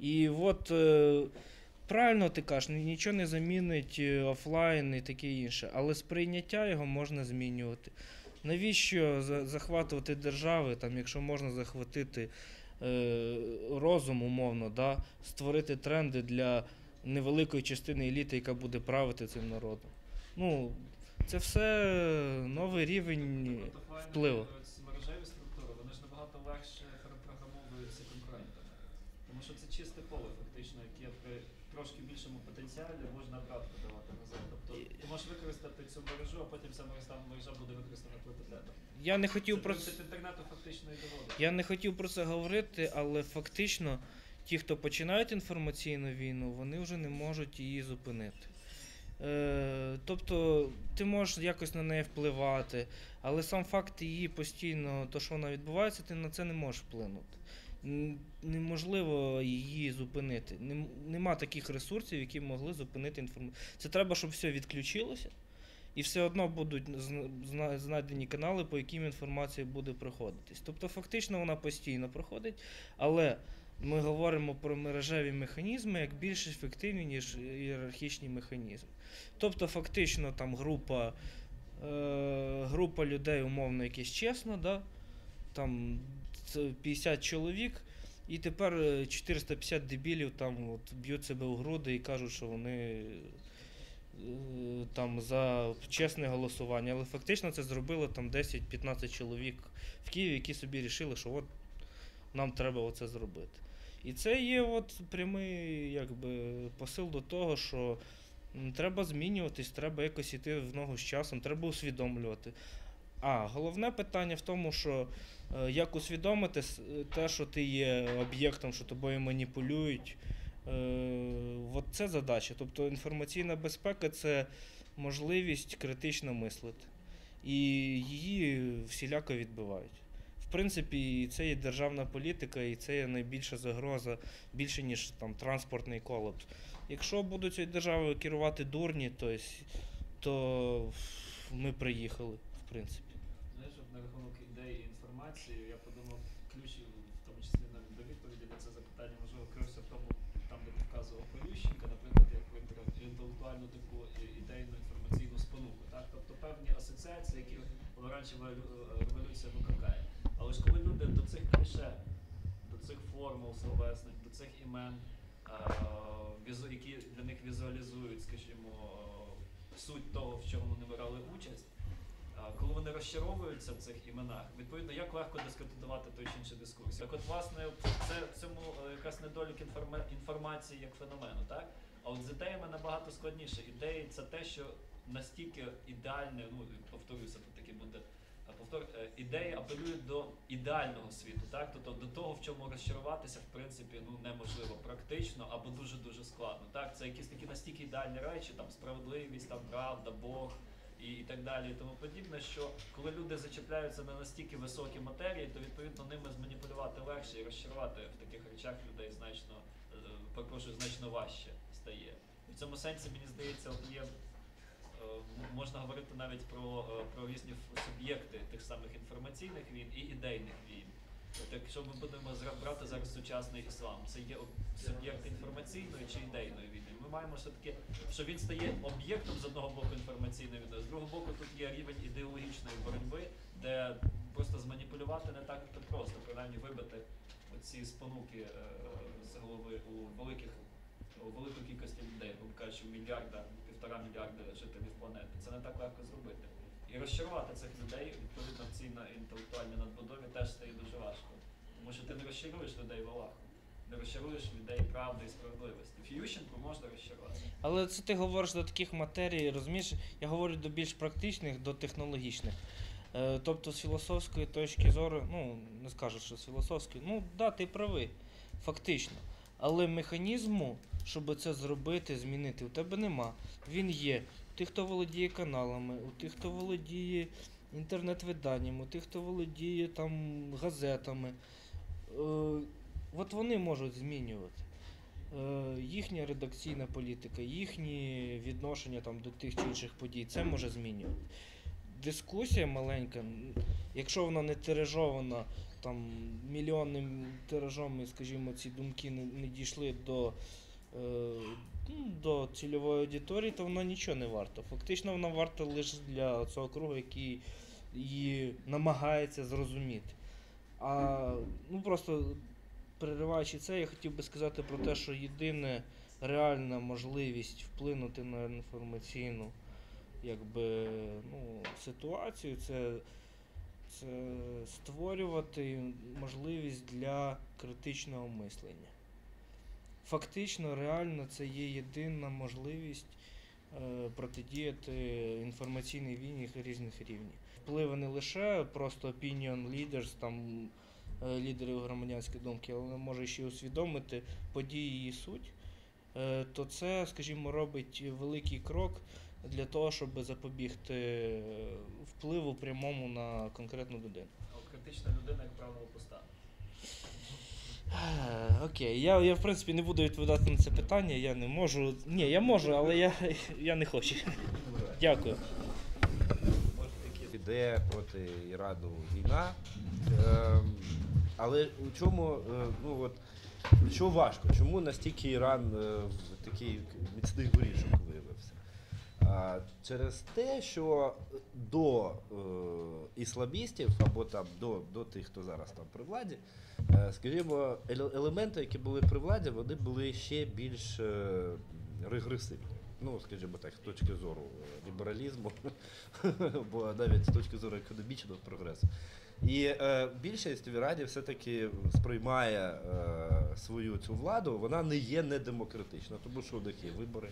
Speaker 4: І от е, правильно ти кажеш, нічого не замінить е, офлайн і таке інше, але сприйняття його можна змінювати. Навіщо за- захватувати держави, там, якщо можна захватити е, розум, умовно, да? створити тренди для невеликої частини еліти, яка буде правити цим народом. Ну, це все новий рівень впливу.
Speaker 1: е, ці мережеві структури, вони ж набагато легше перепрограмовуються конкурентами. Тому що це чисте поле, фактично, яке при трошки більшому потенціалі можна обратно давати назад. Тобто ти можеш використати цю мережу, а потім ця мережа мережа буде використана проти тебе.
Speaker 4: Я не
Speaker 1: Це
Speaker 4: хотів про це.
Speaker 1: інтернету фактично і доводить.
Speaker 4: Я не хотів про це говорити, але фактично ті, хто починають інформаційну війну, вони вже не можуть її зупинити. Е, тобто ти можеш якось на неї впливати, але сам факт її постійно, то, що вона відбувається, ти на це не можеш вплинути. неможливо її зупинити. Нема таких ресурсів, які могли зупинити інформацію. Це треба, щоб все відключилося, і все одно будуть зна- зна- знайдені канали, по яким інформація буде проходитись. Тобто, фактично, вона постійно проходить, але ми говоримо про мережеві механізми як більш ефективні, ніж ієрархічні механізми. Тобто, фактично, там група, е, група людей, умовно, якесь чесно, да? там 50 чоловік, і тепер е, 450 дебілів там от, б'ють себе у груди і кажуть, що вони е, там за чесне голосування. Але фактично це зробило там 10-15 чоловік в Києві, які собі вирішили, що от нам треба оце зробити. І це є от прямий якби, посил до того, що треба змінюватись, треба якось іти в ногу з часом, треба усвідомлювати. А головне питання в тому, що е, як усвідомити те, що ти є об'єктом, що тобою маніпулюють. Е, от це задача. Тобто інформаційна безпека це можливість критично мислити. І її всіляко відбивають. Принципі, і це є державна політика, і це є найбільша загроза, більше, ніж там транспортний колапс. Якщо будуть цією державою керувати дурні, то, то ми приїхали, в принципі.
Speaker 1: Знаєш, на рахунок ідеї і інформації, я подумав, ключ, в тому числі навіть до відповіді на це запитання, можливо, крився в тому, там, де ти вказував Полющенка, наприклад, як інтелектуальну таку ідейну інформаційну спонуку. Так? Тобто певні асоціації, які революція викликає. Але коли люди до цих кліше, до цих формул словесних, до цих імен, е, які для них візуалізують, скажімо, е, суть того, в чому вони брали участь. Коли вони розчаровуються в цих іменах, відповідно, як легко дискредитувати той чи інший дискурс. Так от, власне, це в цьому е, якраз недолік інформа- інформації як феномену, так? А от з ідеями набагато складніше. Ідеї це те, що настільки ідеальне, ну повторюся, тут таки буде повтор, ідеї апелюють до ідеального світу, так? Тобто до того, в чому розчаруватися, в принципі, ну неможливо практично або дуже дуже складно. Так, це якісь такі настільки ідеальні речі, там справедливість, там правда, Бог і, і так далі, і тому подібне, що коли люди зачепляються на настільки високі матерії, то відповідно ними зманіпулювати легше і розчарувати в таких речах людей значно е, перепрошую, значно важче стає. І в цьому сенсі мені здається, от є. Е, Можна говорити навіть про, е, про різні суб'єкти тих самих інформаційних війн і ідейних війн. От якщо ми будемо брати зараз сучасний іслам, це є суб'єкт інформаційної чи ідейної війни. Ми маємо все-таки, що він стає об'єктом з одного боку інформаційної війни, з другого боку тут є рівень ідеологічної боротьби, де просто зманіпулювати не так то просто, принаймні вибити оці спонуки е, з голови у великих велику кількості людей, грубо кажучи, мільярда, півтора мільярда жителів планети. Це не так легко зробити. І розчарувати цих людей відповідно в цій інтелектуальній надбудові теж стає дуже важко. Тому що ти не розчаруєш людей в Аллаху, не розчаруєш людей правди і справедливості. Фіющенку можна розчарувати.
Speaker 4: Але це ти говориш до таких матерій, розумієш, я говорю до більш практичних, до технологічних. Е, тобто, з філософської точки зору, ну, не скажу, що з філософської, ну, да, ти правий, фактично. Але механізму, щоб це зробити, змінити, у тебе нема. Він є. У тих, хто володіє каналами, у тих, хто володіє інтернет-виданням, у тих, хто володіє там газетами. Е, от вони можуть змінювати. Е, їхня редакційна політика, їхні відношення там, до тих чи інших подій, це може змінювати. Дискусія маленька, якщо вона не тиражована там, мільйонним тиражом, скажімо, ці думки не, не дійшли до, е, ну, до цільової аудиторії, то вона нічого не варта. Фактично вона варта лише для цього кругу, який її намагається зрозуміти. А ну просто перериваючи це, я хотів би сказати про те, що єдина реальна можливість вплинути на інформаційну якби, ну, ситуацію це створювати можливість для критичного мислення. Фактично, реально, це є єдина можливість е, протидіяти інформаційній війні різних рівнів. Впливи не лише просто opinion leaders, там е, лідерів громадянської думки, але може ще усвідомити події і суть, е, то це, скажімо, робить великий крок для того, щоб запобігти е, впливу прямому на конкретну людину.
Speaker 1: А от критична людина, як правило, пуста.
Speaker 4: Е, Окей, я, я в принципі не буду відповідати на це питання, я не можу. Ні, я можу, але я, я не хочу. Дякую.
Speaker 5: Іде проти Ірану війна. Ем, але у чому, е, ну от, що важко? Чому настільки Іран е, в такий міцний? А, через те, що до е, ісламістів або там до, до тих, хто зараз там при владі, е, скажімо, елементи, які були при владі, вони були ще більш е, регресивні. Ну, скажімо так, з точки зору е, лібералізму, бо навіть з точки зору економічного прогресу. І е, більшість в Ірані все-таки сприймає е, свою цю владу, вона не є недемократична, тому що у них є вибори.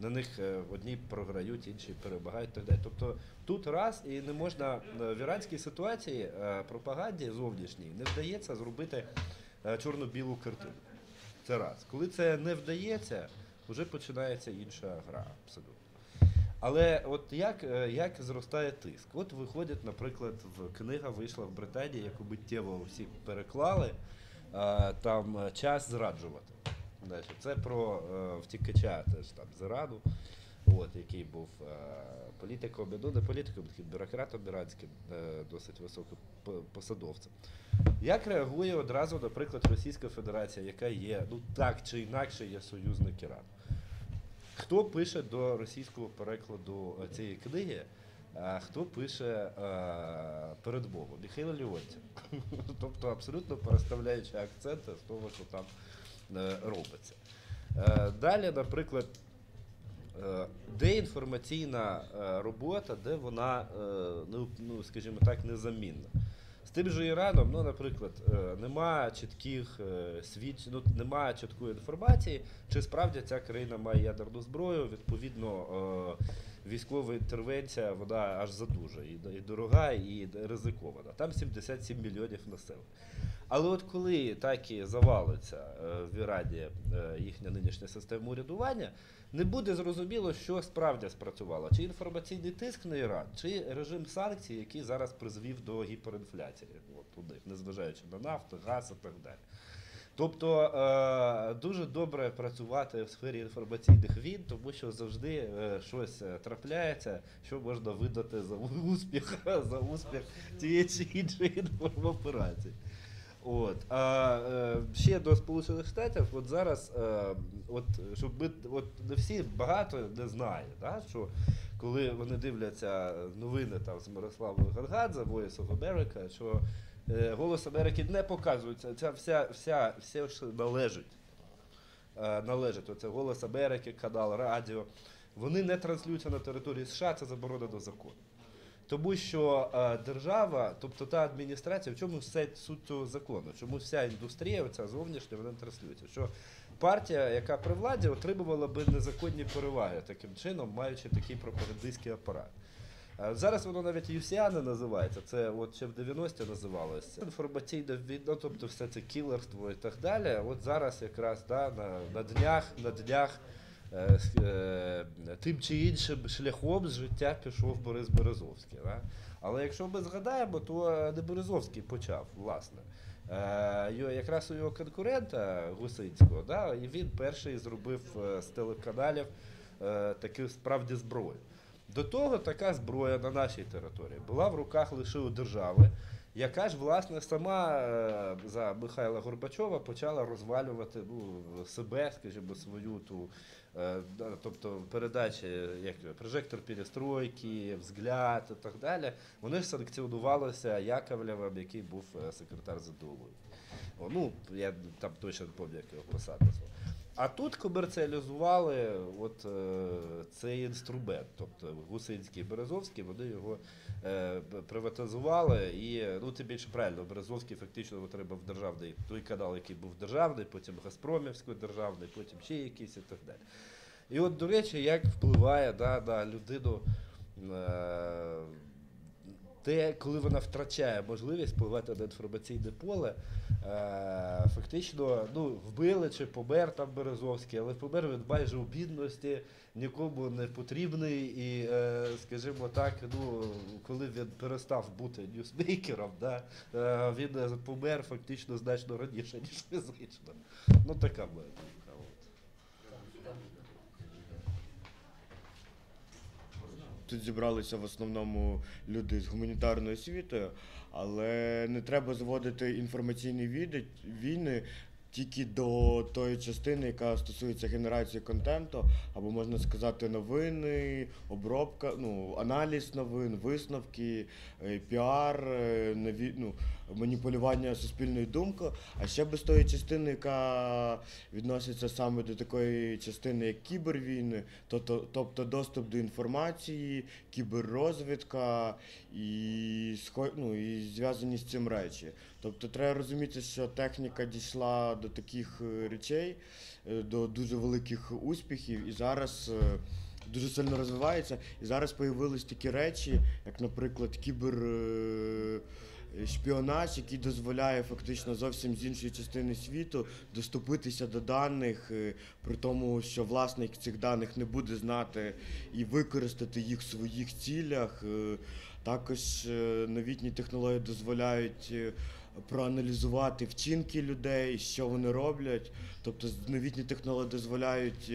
Speaker 5: На них е, одні програють, інші перемагають і так далі. Тобто тут раз і не можна е, в іранській ситуації е, пропаганді зовнішній не вдається зробити чорно-білу картину. Це раз. Коли це не вдається, вже починається інша гра абсолютно. Але от як, як зростає тиск? От виходить, наприклад, в книга вийшла в Британії, яку миттєво всі переклали, там час зраджувати. Значить, це про е, втікача теж там з Ірану, от, який був е, політиком, ну не політиком, таким бюрократом іранським, е, досить високим посадовцем. Як реагує одразу, наприклад, Російська Федерація, яка є, ну так чи інакше є союзник Ірану? Хто пише до російського перекладу е, цієї книги? А хто пише е, передмову? Михайло Леонтів. тобто абсолютно переставляючи акценти з того, що там е, робиться. Е, далі, наприклад, е, де інформаційна е, робота, де вона, е, ну, ну, скажімо так, незамінна. З тим же Іраном, ну, наприклад, е, нема чітких е, свідч... ну, нема чіткої інформації, чи справді ця країна має ядерну зброю. Відповідно, е, військова інтервенція вона аж задуже і, дорога, і ризикована. Там 77 мільйонів населення. Але от коли так і завалиться е, в Ірані е, їхня нинішня система урядування, не буде зрозуміло, що справді спрацювало: чи інформаційний тиск на Іран, чи режим санкцій, який зараз призвів до гіперінфляції от, у незважаючи на нафту, газ і так далі. Тобто е, дуже добре працювати в сфері інформаційних війн, тому що завжди е, щось е, трапляється, що можна видати за успіх, за успіх тієї чи іншої інформоперації. От. А ще до Сполучених Штатів, от зараз, от, щоб ми, от не всі багато не знають, да, що коли вони дивляться новини там з Мирославою Гаргадзе, Voice of America, що Голос Америки не показується. Ця вся, вся, все, що належить. Е, належить. Оце Голос Америки, канал, радіо. Вони не транслюються на території США, це заборонено законом. Тому що е, держава, тобто та адміністрація, в чому все суть цього закону? Чому вся індустрія, оця зовнішня, вона транслюється? Що партія, яка при владі, отримувала би незаконні переваги таким чином, маючи такий пропагандистський апарат. Е, Зараз воно навіть юсіани називається. Це от ще в 90-ті називалося. Інформаційна війна, тобто все це кілерство і так далі. От зараз якраз да, на, на днях, на днях е, е, тим чи іншим шляхом з життя пішов Борис Березовський. Да? Але якщо ми згадаємо, то не Березовський почав, власне. Якраз у його конкурента Гусинського, да, і він перший зробив з телеканалів таку справді зброю. До того така зброя на нашій території була в руках лише у держави, яка ж власне сама е, за Михайла Горбачова почала розвалювати ну, себе, скажімо, свою ту, е, тобто передачі, як прожектор перестройки, взгляд і так далі. Вони ж санкціонувалися Яковлевим, який був е, секретар ЗДУ. Ну, я там точно пам'ятаю, як його посаду. назвав. А тут комерціалізували от, е, цей інструмент. Тобто Гусинський і Березовський, вони його е, приватизували. І ну, тим більше правильно, Березовський фактично отримав державний той канал, який був державний, потім Газпромівський державний, потім ще якийсь і так далі. І от, до речі, як впливає да, на людину. Е, те, коли вона втрачає можливість впливати на інформаційне поле, е, фактично ну, вбили чи помер там Березовський, але помер він майже у бідності, нікому не потрібний. І, е, скажімо так, ну, коли він перестав бути ньюсмейкером, да, е, він помер фактично значно раніше, ніж фізично. Ну, така моя думка. От.
Speaker 6: Тут зібралися в основному люди з гуманітарною освітою, але не треба зводити інформаційні війни тільки до тої частини, яка стосується генерації контенту, або можна сказати, новини, обробка, ну, аналіз новин, висновки, е, піар, нові ну, маніпулювання суспільною думкою. А ще без тої частини, яка відноситься саме до такої частини, як кібервійни, тобто, тобто доступ до інформації, кіберрозвідка і, ну, і зв'язані з цим речі. Тобто треба розуміти, що техніка дійшла до таких е, речей, е, до дуже великих успіхів, і зараз. е, Дуже сильно розвивається, і зараз появились такі речі, як, наприклад, кібер шпіонаж, який дозволяє фактично зовсім з іншої частини світу доступитися до даних, е, при тому, що власник цих даних не буде знати і використати їх в своїх цілях. Е, Також е, новітні технології дозволяють проаналізувати вчинки людей, що вони роблять. Тобто новітні технології дозволяють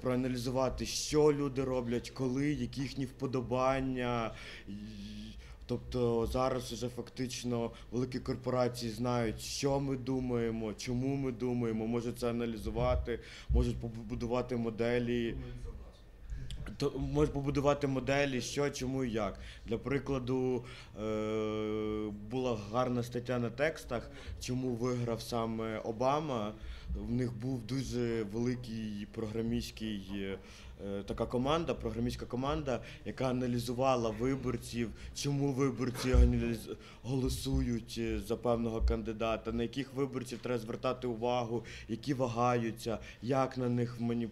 Speaker 6: проаналізувати, що люди роблять, коли, які їхні вподобання. Тобто зараз вже фактично великі корпорації знають, що ми думаємо, чому ми думаємо, можуть це аналізувати, можуть побудувати моделі. То можуть побудувати моделі, що, чому і як. Для прикладу, е, була гарна стаття на текстах, чому виграв саме Обама. В них був дуже великий програмістський. Е, Така команда, програмістська команда, яка аналізувала виборців, чому виборці голосують е, за певного кандидата, на яких виборців треба звертати увагу, які вагаються, як на них маніп...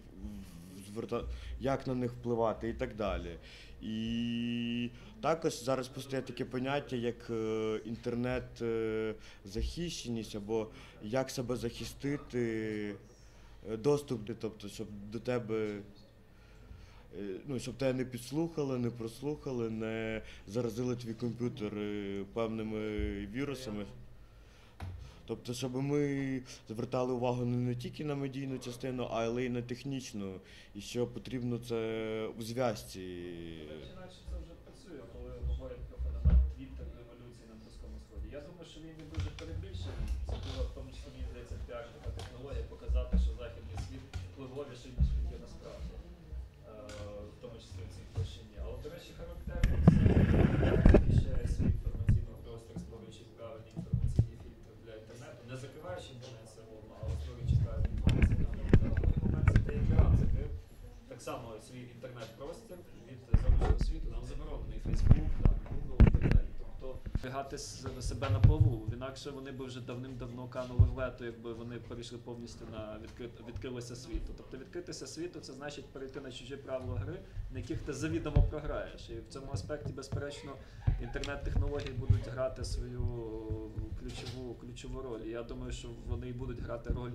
Speaker 6: як на них впливати і так далі. І також зараз постає таке поняття, як е, інтернет-захищеність, або як себе захистити, доступ, тобто, щоб до тебе. Е, Ну, щоб тебе не підслухали, не прослухали, не заразили твій комп'ютер е, певними вірусами. Тобто, щоб ми звертали увагу не, тільки на медійну частину, але й на технічну. І що потрібно це у зв'язці.
Speaker 1: Так само свій інтернет-простір від зовнішнього світу нам заборонений там, Google і так далі. Тобто с- себе на плаву. Інакше вони б вже давним-давно канули в лету, якби вони перейшли повністю на відкрит... відкрилися світу. Тобто відкритися світу це значить перейти на чужі правила гри, на яких ти завідомо програєш. І в цьому аспекті, безперечно, інтернет-технології будуть грати свою ключову ключову роль. І я думаю, що вони і будуть грати роль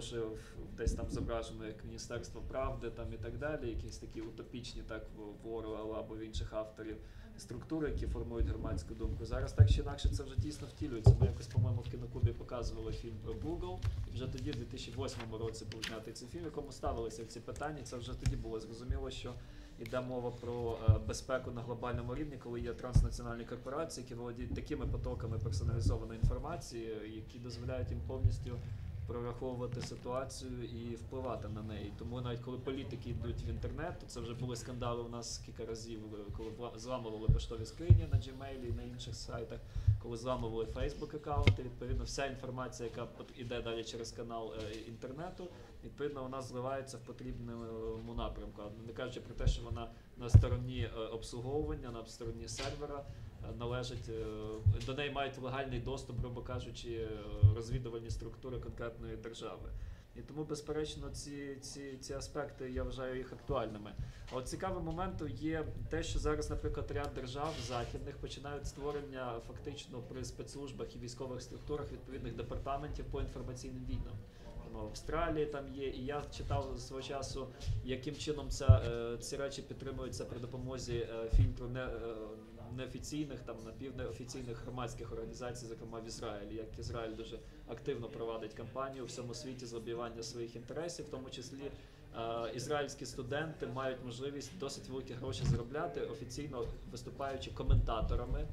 Speaker 1: що десь там зображено як Міністерство правди там і так далі, якісь такі утопічні, так в- або в інших авторів структури, які формують громадську думку. Зараз так чи інакше це вже дійсно втілюється. Ми якось, по-моєму, в кіноклубі показували фільм про Google. І вже тоді, в 2008 році, був знятий цей фільм, якому ставилися ці питання. Це вже тоді було зрозуміло, що йде мова про е, безпеку на глобальному рівні, коли є транснаціональні корпорації, які володіють такими потоками персоналізованої інформації, які дозволяють їм повністю прораховувати ситуацію і впливати на неї. Тому навіть коли політики йдуть в інтернет, то це вже були скандали у нас кілька разів, коли зламували поштові скрині на Gmail і на інших сайтах, коли зламували Facebook аккаунти. Відповідно, вся інформація, яка іде далі через канал е, інтернету, відповідно вона зливається в потрібному напрямку. Не кажучи про те, що вона на стороні е, обслуговування, на стороні сервера належить е, до неї мають легальний доступ, грубо кажучи, е, розвідувальні структури конкретної держави. І тому, безперечно, ці, ці, ці аспекти я вважаю їх актуальними. А От цікавим моментом є те, що зараз, наприклад, ряд держав західних починають створення фактично при спецслужбах і військових структурах відповідних департаментів по інформаційним війнам. В Австралії там є, і я читав свого часу, яким чином ця, е, ці речі підтримуються при допомозі фільтру не, неофіційних, там напівнеофіційних громадських організацій, зокрема в Ізраїлі, як Ізраїль дуже активно провадить кампанію у всьому світі з лобіювання своїх інтересів, в тому числі. Ізраїльські студенти мають можливість досить великі гроші заробляти, офіційно виступаючи коментаторами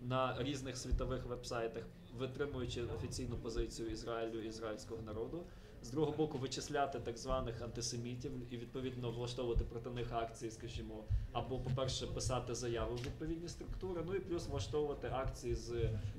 Speaker 1: на різних світових вебсайтах, витримуючи офіційну позицію Ізраїлю і ізраїльського народу. З другого боку, вичисляти так званих антисемітів і відповідно влаштовувати проти них акції, скажімо, або, по-перше, писати заяви в відповідні структури, ну і плюс влаштовувати акції з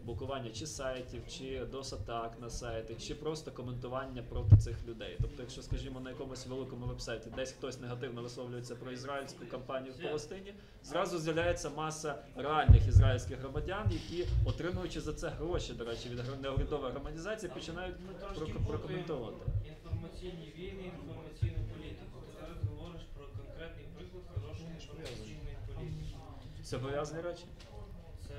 Speaker 1: блокування чи сайтів, чи досатак на сайти, чи просто коментування проти цих людей. Тобто, якщо, скажімо, на якомусь великому вебсайті десь хтось негативно висловлюється про ізраїльську кампанію в Палестині, зразу з'являється маса реальних ізраїльських громадян, які, отримуючи за це гроші, до речі, від неурядових організацій, починають
Speaker 4: Ми
Speaker 1: прокоментувати.
Speaker 4: Інформаційні війни, інформаційну політику. Ти зараз говориш про конкретний приклад хорошої інформаційної політики.
Speaker 1: Це пов'язані речі.
Speaker 4: Це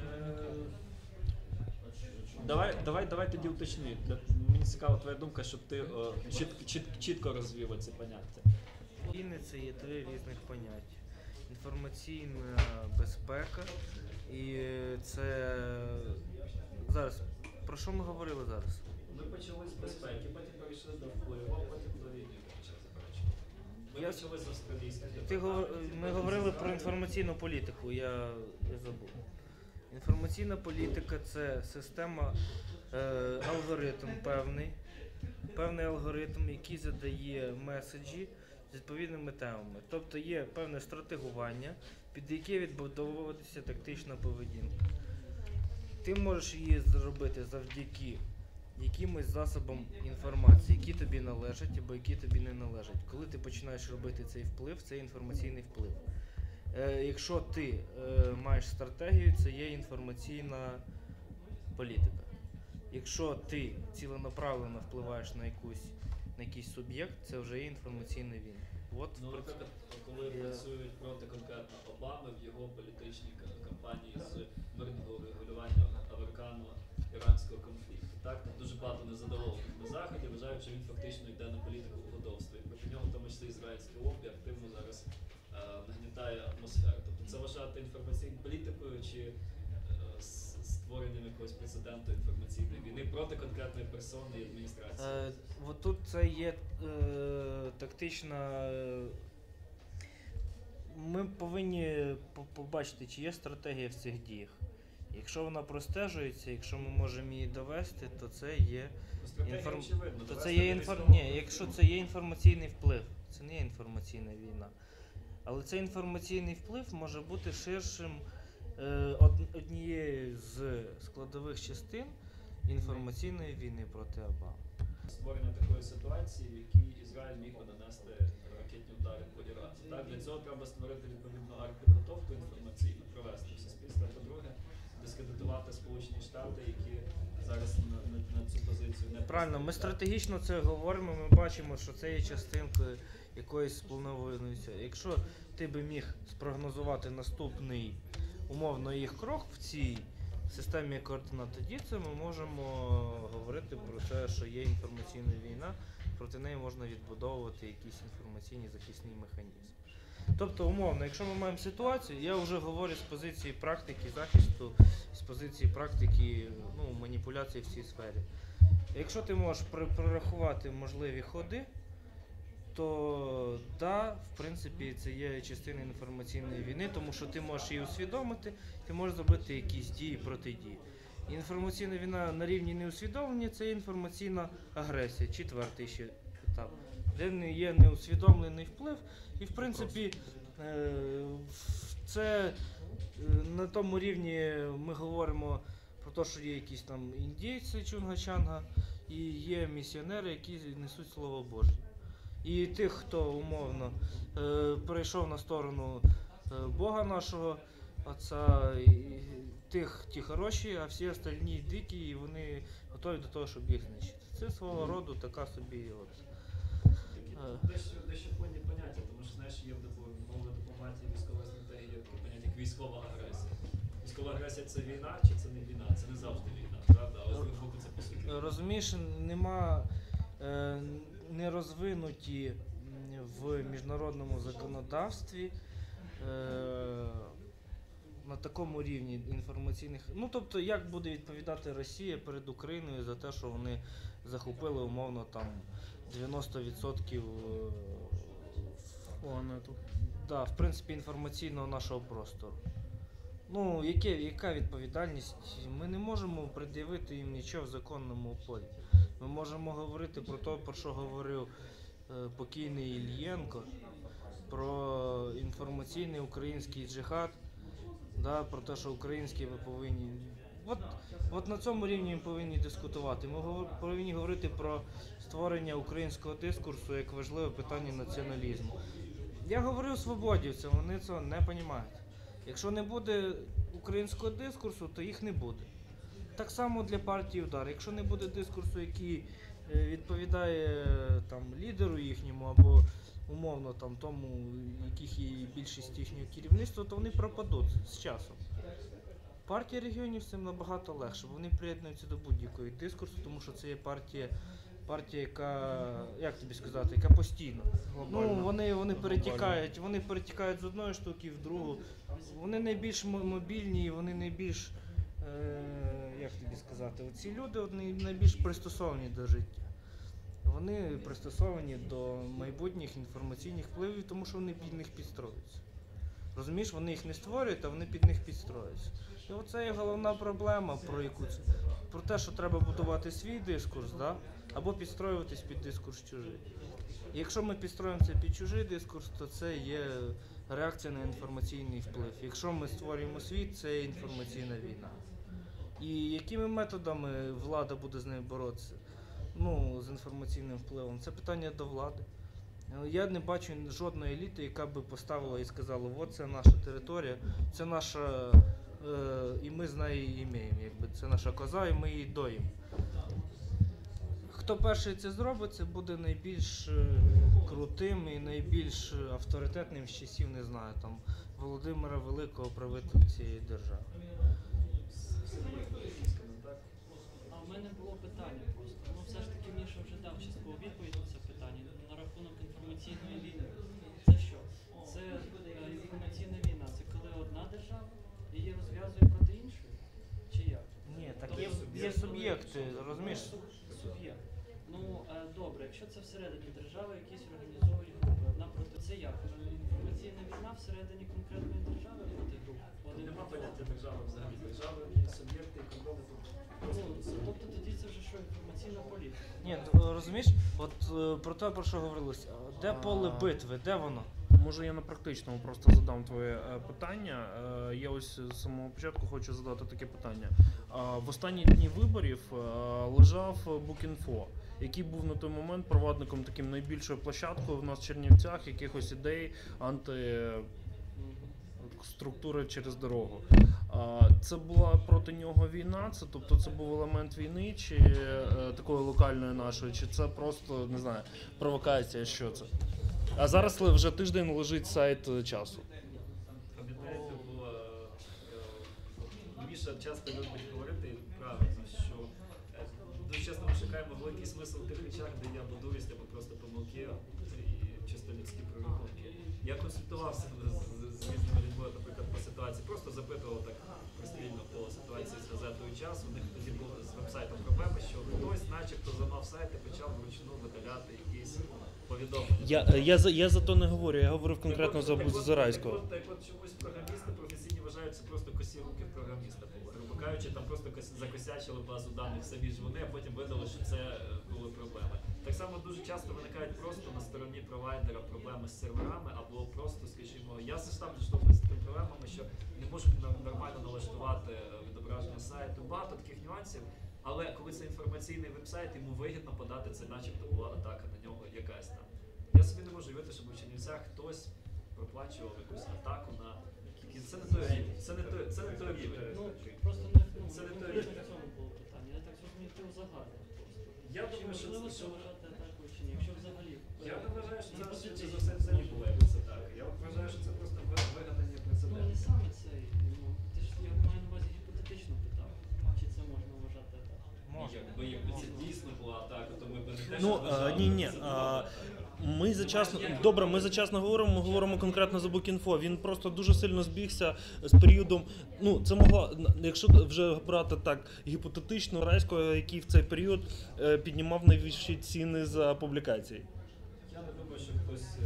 Speaker 1: Давай, давай, давай тоді уточни. Мені цікава твоя думка, щоб ти о, чіт, чіт, чітко розвів ці поняття.
Speaker 4: війни це є три різних поняття. Інформаційна безпека і це зараз. Про що ми говорили зараз?
Speaker 1: Ми почали з безпеки, потім перейшли до впливу, а потім до війни почали заперечувати. Ми почали з австралійських.
Speaker 4: Ти говор... Ми говорили про інформаційну політику, я, я забув. Інформаційна політика це система, е, алгоритм певний, певний алгоритм, який задає меседжі з відповідними темами. Тобто є певне стратегування, під яке відбудовуватися тактична поведінка. Ти можеш її зробити завдяки якимось засобам інформації, які тобі належать або які тобі не належать. Коли ти починаєш робити цей вплив, це інформаційний вплив. Е, якщо ти е, маєш стратегію, це є інформаційна політика. Якщо ти ціленаправленно впливаєш на якусь на якийсь суб'єкт, це вже є інформаційна війна. От
Speaker 1: Ну, наприклад, коли працюють проти конкретно Обами в його політичній кампанії з мирного вважають, що він фактично йде на політику угодовства. І проти нього, в тому числі ізраїльське лобі, активно зараз е, нагнітає атмосферу. Тобто це вважати інформаційною політикою чи е, створенням якогось прецеденту інформаційної війни проти конкретної персони і адміністрації.
Speaker 4: Е, от тут це є е, тактична. е, Ми повинні побачити, чи є стратегія в цих діях. Якщо вона простежується, якщо ми можемо її довести, то це є інформ-. То це є
Speaker 1: до
Speaker 4: інфор... Ні, якщо це є інформаційний вплив, це не є інформаційна війна. Але цей інформаційний вплив може бути ширшим е, однією з складових частин інформаційної війни проти Обами.
Speaker 1: створення такої ситуації, в якій Ізраїль міг би нанести ракетні удари по Ірану. Так, для цього треба створити відповідну артпідготовку інформаційну, провести дискредитувати Сполучені Штати, які зараз на, на, на цю позицію не
Speaker 4: Правильно, ми стратегічно це говоримо. Ми бачимо, що це є частинкою якоїсь спланованої цього. Якщо ти би міг спрогнозувати наступний умовно їх крок в цій системі координат, тоді це ми можемо говорити про те, що є інформаційна війна, проти неї можна відбудовувати якісь інформаційні захисні механізми. Тобто, умовно, якщо ми маємо ситуацію, я вже говорю з позиції практики захисту, з позиції практики ну, маніпуляції в цій сфері. Якщо ти можеш прорахувати можливі ходи, то да, в принципі, це є частина інформаційної війни, тому що ти можеш її усвідомити, ти можеш зробити якісь дії протидії. Інформаційна війна на рівні неусвідомлення це інформаційна агресія, четвертий ще етап, де не є неусвідомлений вплив, і в принципі е, це е, на тому рівні ми говоримо про те, що є якісь там індійці Чунга-Чанга і є місіонери, які несуть слово Боже. І тих, хто умовно е, перейшов на сторону Бога нашого Отця, і тих ті хороші, а всі остальні дикі, і вони готові до того, щоб їх знищити. Це свого роду така собі от.
Speaker 1: Дещо, дещо певні поняття, тому що знаєш, є в дипло- дипломатії військової стратегії таке поняття, як військова агресія. Військова агресія це війна чи це не війна? Це не завжди війна, правда? Але з боку це по суті.
Speaker 4: Розумієш, нема е, не розвинуті в міжнародному законодавстві е, на такому рівні інформаційних. Ну тобто, як буде відповідати Росія перед Україною за те, що вони захопили умовно там 90% е,
Speaker 7: Планету.
Speaker 4: да, в принципі, інформаційного нашого простору. Ну, яке, яка відповідальність? Ми не можемо пред'явити їм нічого в законному полі. Ми можемо говорити про те, про що говорив е, покійний Ільєнко, про інформаційний український джихад, да, про те, що українські ми повинні. От, от на цьому рівні ми повинні дискутувати. Ми повинні говорити про створення українського дискурсу як важливе питання націоналізму. Я говорив свободівцям, вони цього не розуміють. Якщо не буде українського дискурсу, то їх не буде. Так само для партії удар. Якщо не буде дискурсу, який е, відповідає е, там лідеру їхньому або умовно там тому, яких є більшість їхнього керівництва, то вони пропадуть з часом. Партія регіонів з цим набагато легше. бо Вони приєднуються до будь-якої дискурсу, тому що це є партія, партія, яка як тобі сказати, яка постійно. Ну, вони, вони перетікають, вони перетікають з одної штуки в другу. Вони найбільш мобільні, вони найбільш, е, як тобі сказати, ці люди вони найбільш пристосовані до життя. Вони пристосовані до майбутніх інформаційних впливів, тому що вони під них підстроюються. Розумієш, вони їх не створюють, а вони під них підстроюються. І оце є головна проблема, про яку це. Про те, що треба будувати свій дискурс, да? або підстроюватись під дискурс чужий. Якщо ми підстроїмося під чужий дискурс, то це є реакція на інформаційний вплив. Якщо ми створюємо світ, це є інформаційна війна. І якими методами влада буде з нею боротися? Ну, з інформаційним впливом, це питання до влади. Е, Я не бачу жодної еліти, яка би поставила і сказала, от це наша територія, це наша, е, і ми з нею її імеємо. Якби це наша коза, і ми її доїмо. Хто перший це зробить, це буде найбільш е, крутим і найбільш авторитетним з часів, не знаю, там Володимира Великого правителя цієї держави.
Speaker 8: А в мене було питання просто. Ну все ж таки Міша вже дав часткову відповідь на це питання. На рахунок інформаційної війни. Це що? Це е, інформаційна війна. Це коли одна держава її розв'язує проти іншої? Чи як?
Speaker 4: Ні, так
Speaker 8: Тобто
Speaker 4: є, є суб'єкти, розумієш?
Speaker 8: Суб'єкт. Ну е, добре, якщо це всередині держави, якісь організовують групи, одна проти це як? Інформаційна війна всередині конкретної держави проти груп? Один
Speaker 1: Нема
Speaker 8: проти
Speaker 1: поняття держави взагалі. Держави, суб'єкти і контроль
Speaker 8: тобто тоді це вже що інформаційна політика?
Speaker 4: Ні, т- розумієш, от е, про те, про що говорилося, де поле битви, де воно?
Speaker 7: Може, я на практичному просто задам твоє е, питання. Е, Я ось з самого початку хочу задати таке питання. А, В останні дні виборів е, лежав Bookinfo, який був на той момент провадником таким найбільшою площадкою в нас в Чернівцях, якихось ідей анти структури через дорогу. Це була проти нього війна, це тобто це був елемент війни, чи е, такої локальної нашої, чи це просто не знаю, провокація, що це. А зараз вже тиждень лежить сайт е, часу.
Speaker 1: Пам'ятаєте, було е, Міша часто любить говорити правильно, що дуже часто ми шукаємо великий смисл в тих речах, де я будуюсь або просто помилки і чисто людські прорахунки. Я консультувався з, з, з різними людьми, наприклад, по ситуації, просто запитував так прострільно по ситуації з газетою час. У них тоді були з вебсайтом проблеми, що хтось, начебто, зламав сайт і почав вручну видаляти якісь повідомлення.
Speaker 7: Я, я, за, я за то не говорю, я говорив конкретно за,
Speaker 1: от-
Speaker 7: за Зарайського.
Speaker 1: Так от чомусь програмісти професійні вважаються просто косі руки в програміста. Грубо кажучи, там просто кос- закосячили базу даних самі ж вони, а потім видали, що це е, були проблеми. Так само дуже часто виникають просто на стороні провайдера проблеми з серверами, або просто, скажімо, я сам зіштовхнувся з такими проблемами, що не можу нормально налаштувати е, відображення сайту. Багато таких нюансів. Але коли це інформаційний вебсайт, йому вигідно подати це, начебто була атака на нього. Можу уявити, щоб у Чернівцях хтось проплачував якусь атаку на це не той рівень. Це не той, це не той рівень.
Speaker 8: Ну, просто не, ну,
Speaker 1: Це не той рівень.
Speaker 8: в цьому було питання. Я так зрозумів, ти узагальнив просто.
Speaker 1: Я
Speaker 8: Чи
Speaker 1: думаю, що
Speaker 8: можливо
Speaker 1: це- що-
Speaker 8: вважати атакою чи ні? Якщо взагалі.
Speaker 1: Я
Speaker 8: е,
Speaker 1: не вважаю, що це за все це не було якось так. Я вважаю, що це просто ви- вигадані
Speaker 8: Ну, не
Speaker 1: прецеденти.
Speaker 8: саме цей. Ну, ти ж я маю на увазі гіпотетично питав. Чи це можна вважати атакою?
Speaker 1: Якби, якби це дійсно була атака, то ми б не те,
Speaker 7: Ну,
Speaker 1: що
Speaker 7: а,
Speaker 1: вважали,
Speaker 7: ні, ні.
Speaker 1: це.
Speaker 7: Ми зачасно добре, ми зачасно говоримо, ми говоримо конкретно за Букінфо. Він просто дуже сильно збігся з періодом. Ну, це могла, якщо вже брати так гіпотетично, Райського, який в цей період е, піднімав найвищі ціни за публікації.
Speaker 1: Я не думаю, що хтось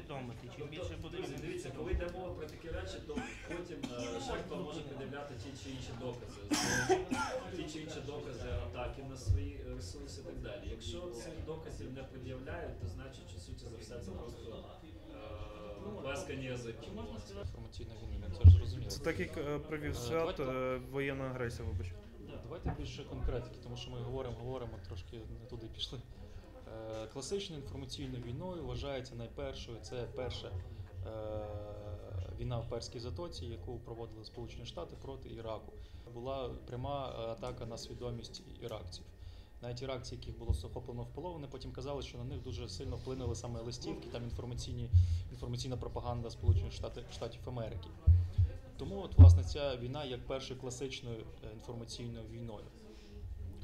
Speaker 4: усвідомити. Чим більше буде
Speaker 1: дивіться, коли йде мова про такі речі, то потім жертва може пред'являти ті чи інші докази. Ті чи інші докази атаки на свої ресурси і так далі. Якщо цих доказів не пред'являють, то значить, що суті за все це просто е, язики.
Speaker 8: Чи можна сказати,
Speaker 9: інформаційна війна, ну, це ж зрозуміло.
Speaker 7: Це так як е, привів
Speaker 9: Е,
Speaker 7: свят воєнна агресія, вибач.
Speaker 9: Давайте більше конкретики, тому що ми говоримо, говоримо, трошки не туди пішли. Е, Класичною інформаційною війною вважається найпершою. Це перша е, війна в Перській затоці, яку проводили Сполучені Штати проти Іраку. Була пряма е, атака на свідомість іракців. Навіть іракці, яких було захоплено в полон, вони потім казали, що на них дуже сильно вплинули саме листівки, там інформаційні, інформаційна пропаганда Сполучених Штатів, Штатів Америки. Тому от власне ця війна як першою класичною інформаційною війною.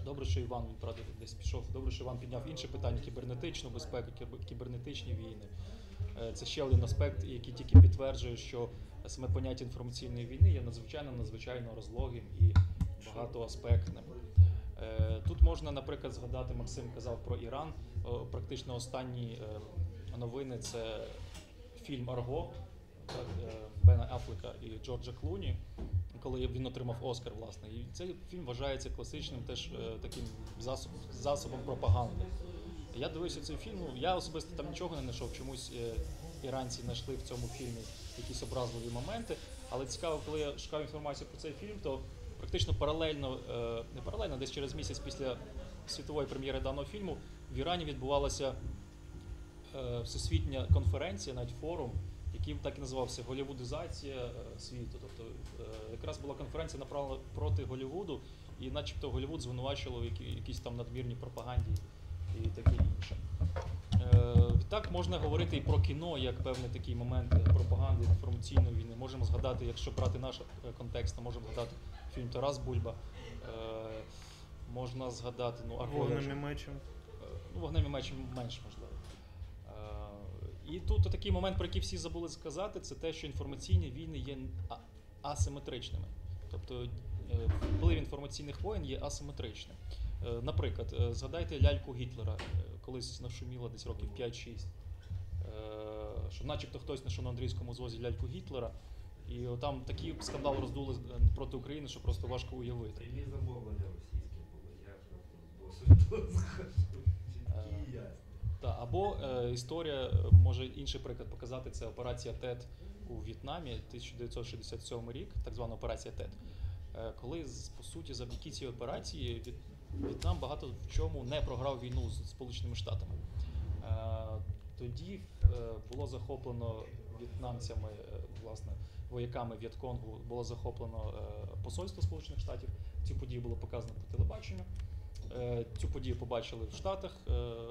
Speaker 9: Добре, що Іван він правда десь пішов. Добре, що Іван підняв інше питання кібернетичну безпеку, кібернетичні війни. Е, Це ще один аспект, який тільки підтверджує, що саме поняття інформаційної війни є надзвичайно надзвичайно розлогим і багатоаспектним. Е, Тут можна, наприклад, згадати, Максим казав про Іран. Практично останні е, новини це фільм Арго Бена Афлека і Джорджа Клуні, коли він отримав Оскар, власне. І цей фільм вважається класичним теж е, таким засоб, засобом пропаганди. Я дивився цей фільм. ну, Я особисто там нічого не знайшов. Чомусь е, іранці знайшли в цьому фільмі якісь образливі моменти. Але цікаво, коли я шукав інформацію про цей фільм, то практично паралельно, е, не паралельно, десь через місяць після світової прем'єри даного фільму в Ірані відбувалася всесвітня конференція, навіть форум, який так і називався Голівудизація світу. Якраз була конференція направлена проти Голівуду, і начебто Голівуд звинувачував які, якісь там надмірні пропаганді і таке інше. Е, Відтак можна говорити і про кіно як певний такий момент пропаганди інформаційної війни. Можемо згадати, якщо брати наш е, контекст, то можемо згадати фільм Тарас Бульба. Е, Можна згадати ну,
Speaker 7: Вогнем і мечем.
Speaker 9: Ну, вогнем і мечем менш можливо. І тут такий момент, про який всі забули сказати, це те, що інформаційні війни є асиметричними. Тобто е, вплив інформаційних воєн є асиметричним. Е, Наприклад, е, згадайте ляльку Гітлера, колись нашуміло десь років 5-6. е, Що начебто хтось знайшов на Андрійському звозі ляльку Гітлера, і там такий скандал роздули проти України, що просто важко уявити.
Speaker 5: Прямі замовлення російські були, я ж раптом досить скажу. Чіткі і ясні.
Speaker 9: Та, або е, історія, може інший приклад показати, це операція ТЕТ у В'єтнамі, 1967 рік, так звана операція ТЕТ. Е, коли по суті завдяки цій операції В'єт- В'єтнам багато в чому не програв війну з Сполученими Штатами. Е, тоді е, було захоплено в'єтнамцями, власне, вояками В'єтконгу було захоплено посольство Сполучених Штатів. Цю подію було показано по телебаченню. Цю подію побачили в Штатах.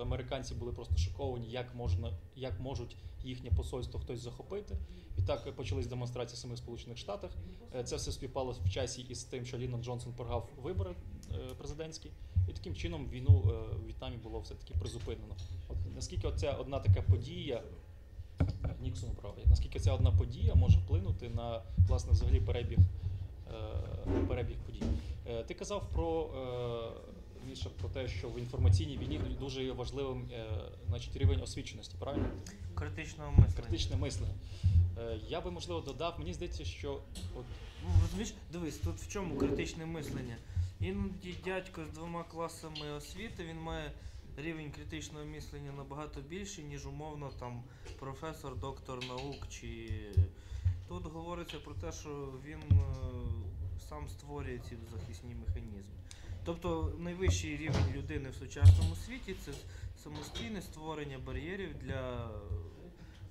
Speaker 9: Американці були просто шоковані, як можна, як можуть їхнє посольство хтось захопити. І так почались демонстрації саме в Сполучених Штатах. Е, Це все співпало в часі із тим, що Лінон Джонсон програв вибори е, президентські, і таким чином війну е, в В'єтнамі було все таки призупинено. От наскільки ця одна така подія. Ніксон прав. Наскільки ця одна подія може вплинути на власне взагалі перебіг, е, перебіг подій? Е, ти казав про е, про те, що в інформаційній війні дуже є важливим е, значить, рівень освіченості, правильно?
Speaker 4: Критичного мислення.
Speaker 9: Критичне мислення. Е, я би можливо додав, мені здається, що от
Speaker 4: Ну, розумієш, дивись, тут в чому критичне мислення. Іноді дядько з двома класами освіти, він має рівень критичного мислення набагато більший, ніж умовно там професор, доктор наук чи. Тут говориться про те, що він е, сам створює ці захисні механізми. Тобто найвищий рівень людини в сучасному світі це самостійне створення бар'єрів для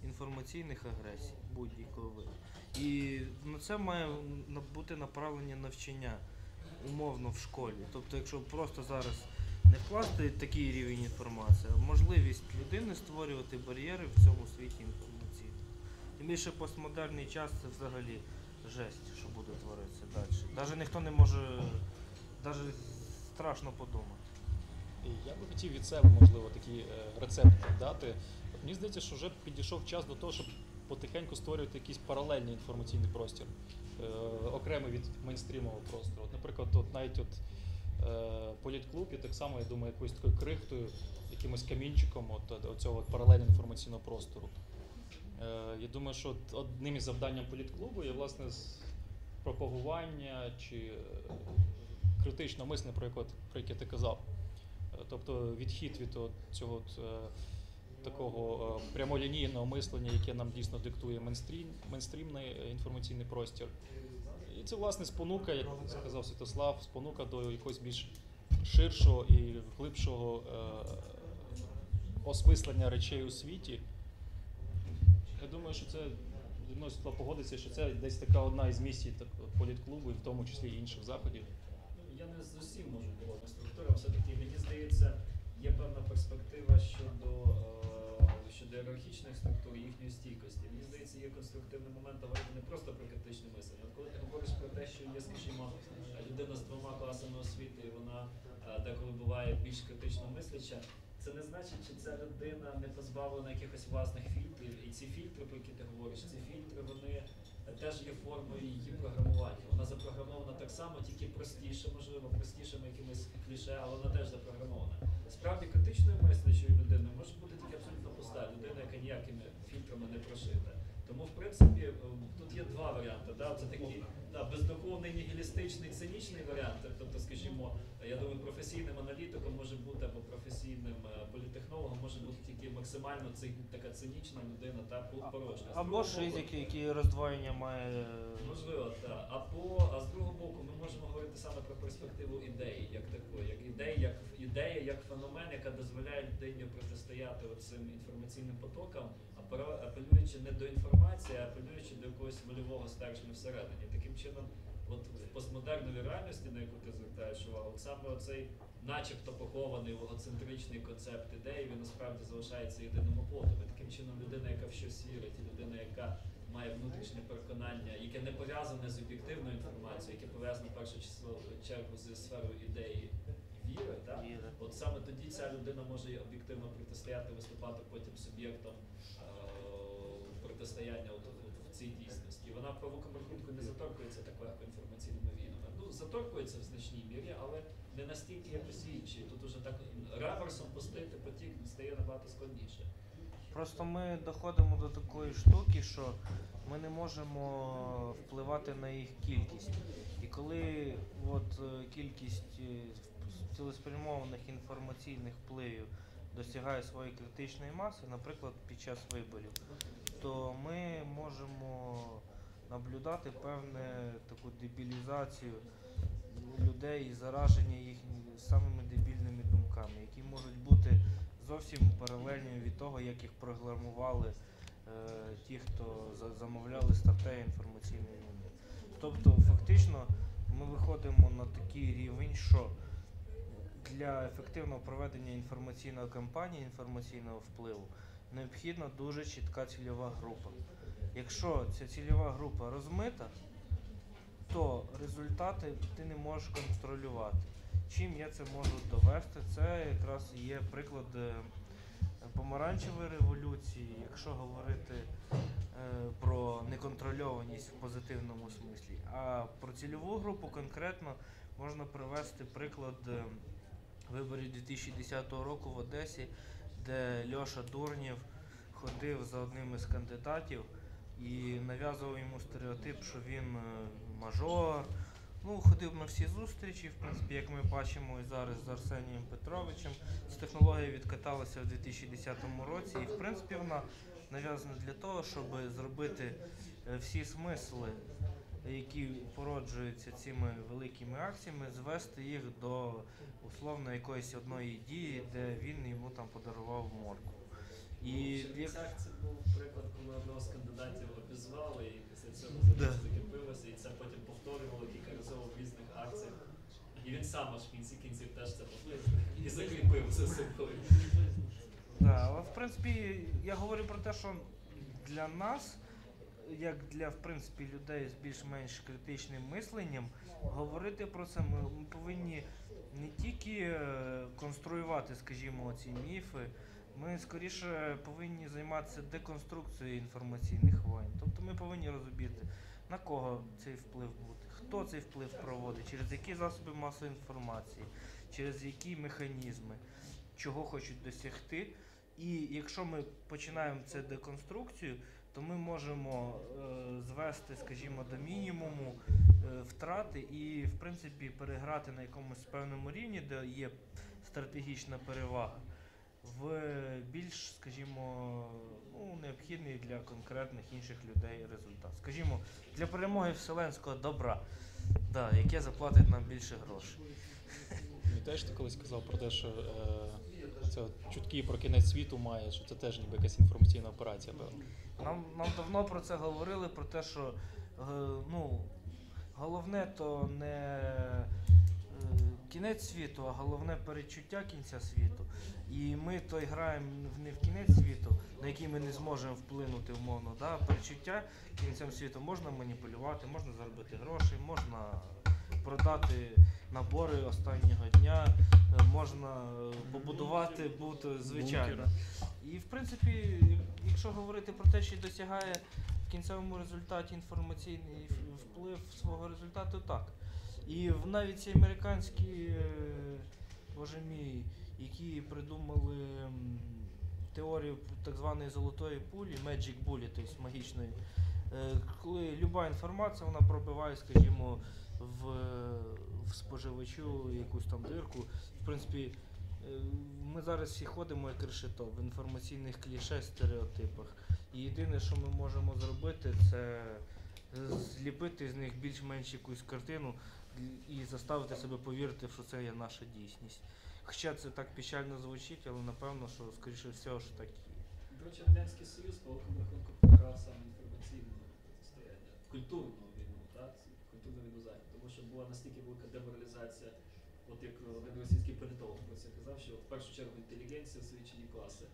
Speaker 4: інформаційних агресій будь-якого. І на це має бути направлення навчання умовно в школі. Тобто, якщо просто зараз не вкласти такий рівень інформації, а можливість людини створювати бар'єри в цьому світі інформаційному. Тим більше постмодерний час це взагалі жесть, що буде творитися далі. Навіть ніхто не може, навіть страшно подумати.
Speaker 9: І я би хотів від себе, можливо, такий е, рецепт дати. Мені здається, що вже підійшов час до того, щоб потихеньку створювати якийсь паралельний інформаційний простір, е, окремий від мейнстрімового простору. От, наприклад, от навіть от е, політклуб є так само, я думаю, якоюсь такою крихтою, якимось камінчиком от, от, цього паралельного інформаційного простору. Е, я думаю, що от одним із завданням політклубу є власне пропагування чи критичне мислення, про яке, про яке ти казав. Е, Тобто відхід від цього е, такого е, прямолінійного мислення, яке нам дійсно диктує мейнстрім, мейнстрімний інформаційний простір. І це, власне, спонука, як сказав Святослав, спонука до якогось більш ширшого і глибшого осмислення речей у світі. Я думаю, що це мною погодиться, що це десь така одна із місій політклубу, і в тому числі і інших заходів.
Speaker 1: Я не з усім можу погодити структурам. Все-таки мені здається, є певна перспектива щодо, е, щодо ієрархічних структур, їхньої стійкості. Мені здається, є конструктивний момент говорити не просто про критичне мислення. От коли ти говориш про те, що є, скажімо, людина з двома класами освіти, і вона е, деколи буває більш критично мисляча. Це не значить, чи ця людина не позбавлена якихось власних фільтрів. І ці фільтри, про які ти говориш, ці фільтри вони теж є формою її програмування. Вона запрограмована так само, тільки простіше, можливо, простішими якимись кліше, але вона теж запрограмована. Справді критичною мислячою людиною може бути тільки абсолютно пуста людина, яка ніякими фільтрами не прошита. Тому, в принципі, е, тут є два варіанти. Да? Це такий да, бездуховний, нігілістичний, цинічний варіант. Тобто, скажімо, я думаю, професійним аналітиком може бути або професійним е, політехнологом може бути тільки максимально ци, така цинічна людина та по- порожня.
Speaker 4: Або шизики, які роздвоєння має. е,
Speaker 1: Можливо, так. Або а з другого боку, ми можемо говорити саме про перспективу ідеї, як такої, як ідеї, як ідея, як феномен, яка дозволяє людині протистояти цим інформаційним потокам, апелюючи не до інформації, а апелюючи до якогось вольового стержня всередині. Таким чином, от в постмодерновій реальності, на яку ти звертаєш увагу, от саме оцей начебто похований логоцентричний концепт ідеї, він насправді залишається єдиним оплотом. І таким чином людина, яка в щось вірить, і людина, яка має внутрішнє переконання, яке не пов'язане з об'єктивною інформацією, яке пов'язане в першу чергу зі сферою ідеї віри, так? От саме тоді ця людина може об'єктивно протистояти, виступати потім суб'єктом протистояння от, от, в цій дійсності. Вона по великому не заторкується так легко інформаційними війнами. Ну, заторкується в значній мірі, але не настільки якось інші. Тут уже так реверсом пустити потік стає набагато складніше.
Speaker 4: Просто ми доходимо до такої штуки, що ми не можемо впливати на їх кількість. І коли от, е, кількість е, цілеспрямованих інформаційних впливів досягає своєї критичної маси, наприклад, під час виборів, то ми можемо наблюдати певне таку дебілізацію людей і зараження їх самими дебільними думками, які можуть бути зовсім паралельними від того, як їх програмували е, ті, хто за- замовляли статтею інформаційної війни. Тобто, фактично, ми виходимо на такий рівень, що для ефективного проведення інформаційної кампанії, інформаційного впливу, необхідна дуже чітка цільова група. Якщо ця цільова група розмита, то результати ти не можеш контролювати. Чим я це можу довести? Це якраз є приклад е, помаранчевої революції, якщо говорити е, про неконтрольованість в позитивному смислі. А про цільову групу конкретно можна привести приклад е, виборів 2010 року в Одесі, де Льоша Дурнєв ходив за одним із кандидатів і нав'язував йому стереотип, що він е, мажор, Ну, ходив на всі зустрічі, в принципі, як ми бачимо і зараз з Арсенієм Петровичем. Ця технологія відкаталася в 2010 році, і в принципі вона нав'язана для того, щоб зробити е, всі смисли, які породжуються цими великими акціями, звести їх до условно якоїсь одної дії, де він йому там подарував морку. І
Speaker 1: Ще
Speaker 4: як-
Speaker 1: ця акція був приклад, коли одного з кандидатів обізвали, і після цього
Speaker 4: Да.
Speaker 1: це закріпилося, і це потім повторювало кілька разів в різних акціях. І він сам аж в кінці кінців теж це повторив і закріпив за собою.
Speaker 4: Да, але в принципі я говорю про те, що для нас, як для в принципі людей з більш-менш критичним мисленням, говорити про це ми, повинні не тільки е, конструювати, скажімо, ці міфи. Ми скоріше повинні займатися деконструкцією інформаційних воєн. Тобто ми повинні розуміти, на кого цей вплив буде, хто цей вплив проводить, через які засоби масової інформації, через які механізми, чого хочуть досягти. І якщо ми починаємо цю деконструкцію, то ми можемо е, звести, скажімо, до мінімуму е, втрати і, в принципі, переграти на якомусь певному рівні, де є стратегічна перевага, в більш, скажімо, ну, необхідний для конкретних інших людей результат. Скажімо, для перемоги вселенського добра, да, яке заплатить нам більше грошей.
Speaker 9: Пам'ятаєш, ти колись казав про те, що е, це чутки про кінець світу має, що це теж ніби якась інформаційна операція, певно.
Speaker 4: Нам, нам давно про це говорили, про те, що е, ну, головне то не е, кінець світу, а головне передчуття кінця світу. І ми то граємо не в кінець світу, на який ми не зможемо вплинути умовно. Да? Передчуття кінцем світу можна маніпулювати, можна заробити гроші, можна продати набори останнього дня, е, можна е, побудувати бути звичайно. І в принципі, якщо говорити про те, що досягає в кінцевому результаті інформаційний вплив свого результату, так. І навіть ці американські, е, боже мій, які придумали теорію так званої золотої пулі, Magic Bullet, тобто магічної, коли люба інформація вона пробиває, скажімо, в, в споживачу якусь там дирку. В принципі, Е, Ми зараз всі ходимо як решето в інформаційних кліше, стереотипах. І єдине, що ми можемо зробити, це зліпити з них більш-менш якусь картину і заставити себе повірити, що це є наша дійсність. Хоча це так печально звучить, але напевно, що скоріше всього, що так і.
Speaker 1: До речі, Радянський Союз по великому рахунку програв саме інформаційне протистояння, культурну війну, так? культурну війну захід, тому що була настільки велика деморалізація, от як один російський політолог про це казав, що в першу чергу інтелігенція, освічені класи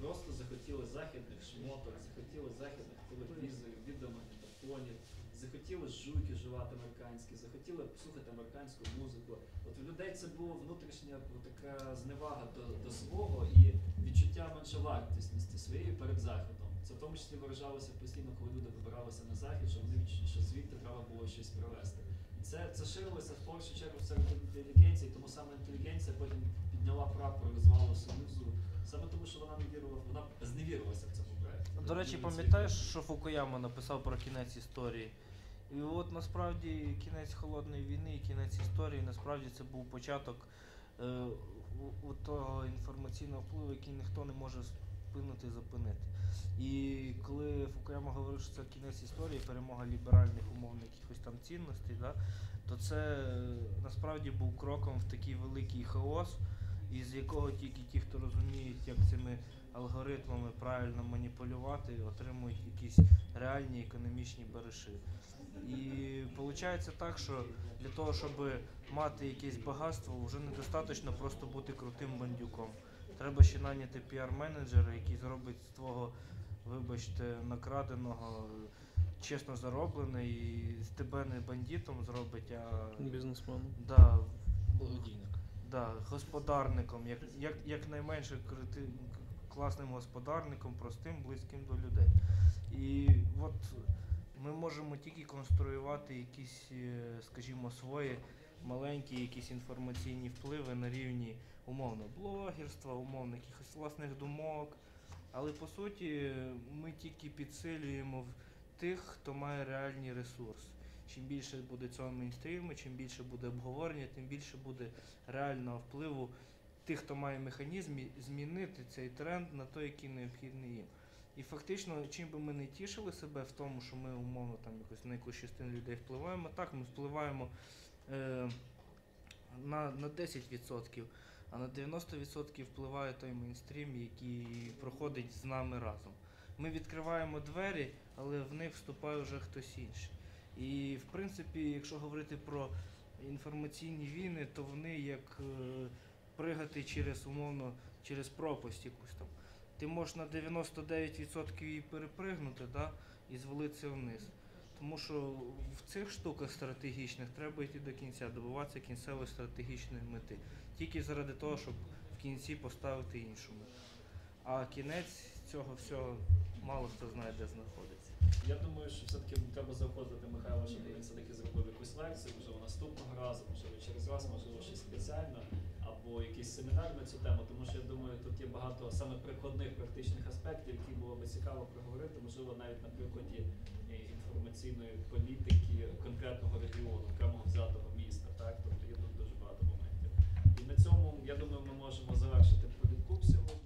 Speaker 1: просто захотіли західних шмоток, захотіли західних телевізорів, відеомагнітофонів, захотіли жуйки жувати американські, захотіли слухати американську музику. От у людей це була внутрішня така зневага до, до свого і відчуття меншовартісності своєї перед заходом. Це в тому числі виражалося постійно, коли люди вибиралися на захід, що вони що звідти треба було щось привезти. І це, це ширилося в першу чергу серед інтелігенції, тому саме інтелігенція потім підняла прапор розвалу Союзу, саме тому, що вона не вірила, вона зневірилася в цьому проєкті.
Speaker 4: До речі, пам'ятаєш, що Фукуяма написав про кінець історії? І от насправді кінець холодної війни і кінець історії насправді це був початок е, у, у того інформаційного впливу, який ніхто не може спинити і зупинити. І коли Фукуяма говорив, що це кінець історії, перемога ліберальних умовних якихось там цінностей, да, то це е, насправді був кроком в такий великий хаос, із якого тільки ті, хто розуміють, як цими алгоритмами правильно маніпулювати, отримують якісь реальні економічні бариші. І виходить так, що для того, щоб мати якесь багатство, вже недостатньо просто бути крутим бандюком. Треба ще наняти піар-менеджера, який зробить з твого, вибачте, накраденого чесно зароблене і з тебе не бандитом зробить, а
Speaker 7: Бізнесмен.
Speaker 4: да,
Speaker 9: Благодійник.
Speaker 4: Да, господарником, як, як, як найменше крити, класним господарником, простим, близьким до людей. І от ми можемо тільки конструювати якісь, е, скажімо, свої маленькі якісь інформаційні впливи на рівні умовно блогерства, умовно якихось власних думок. Але по суті ми тільки підсилюємо тих, хто має реальний ресурс. чим більше буде цього мейнстріму, чим більше буде обговорення, тим більше буде реального впливу тих, хто має механізм, змінити цей тренд на той, який необхідний їм. І фактично, чим би ми не тішили себе в тому, що ми умовно там якось на якусь частину людей впливаємо, так ми впливаємо е, на, на 10%, а на 90% впливає той мейнстрім, який проходить з нами разом. Ми відкриваємо двері, але в них вступає вже хтось інший. І в принципі, якщо говорити про інформаційні війни, то вони як е, пригати через умовно через пропасть якусь там. Ти можеш на 99% її перепригнути да, і звалитися вниз. Тому що в цих штуках стратегічних треба йти до кінця, добиватися кінцевої стратегічної мети. Тільки заради того, щоб в кінці поставити іншу мету. А кінець цього всього мало хто знає, де знаходиться.
Speaker 1: Я думаю, що все-таки треба заходити Михайло, щоб він все-таки зробив якусь лекцію, можливо, наступного разу, можливо, через раз, можливо, щось спеціально, або якийсь семінар на цю тему, тому що я думаю, тут є багато саме прикладних практичних аспектів, які було би цікаво проговорити, можливо, навіть на прикладі е, інформаційної політики конкретного регіону, окремого взятого міста. Так, тобто є тут дуже багато моментів. І на цьому я думаю, ми можемо завершити політку всього.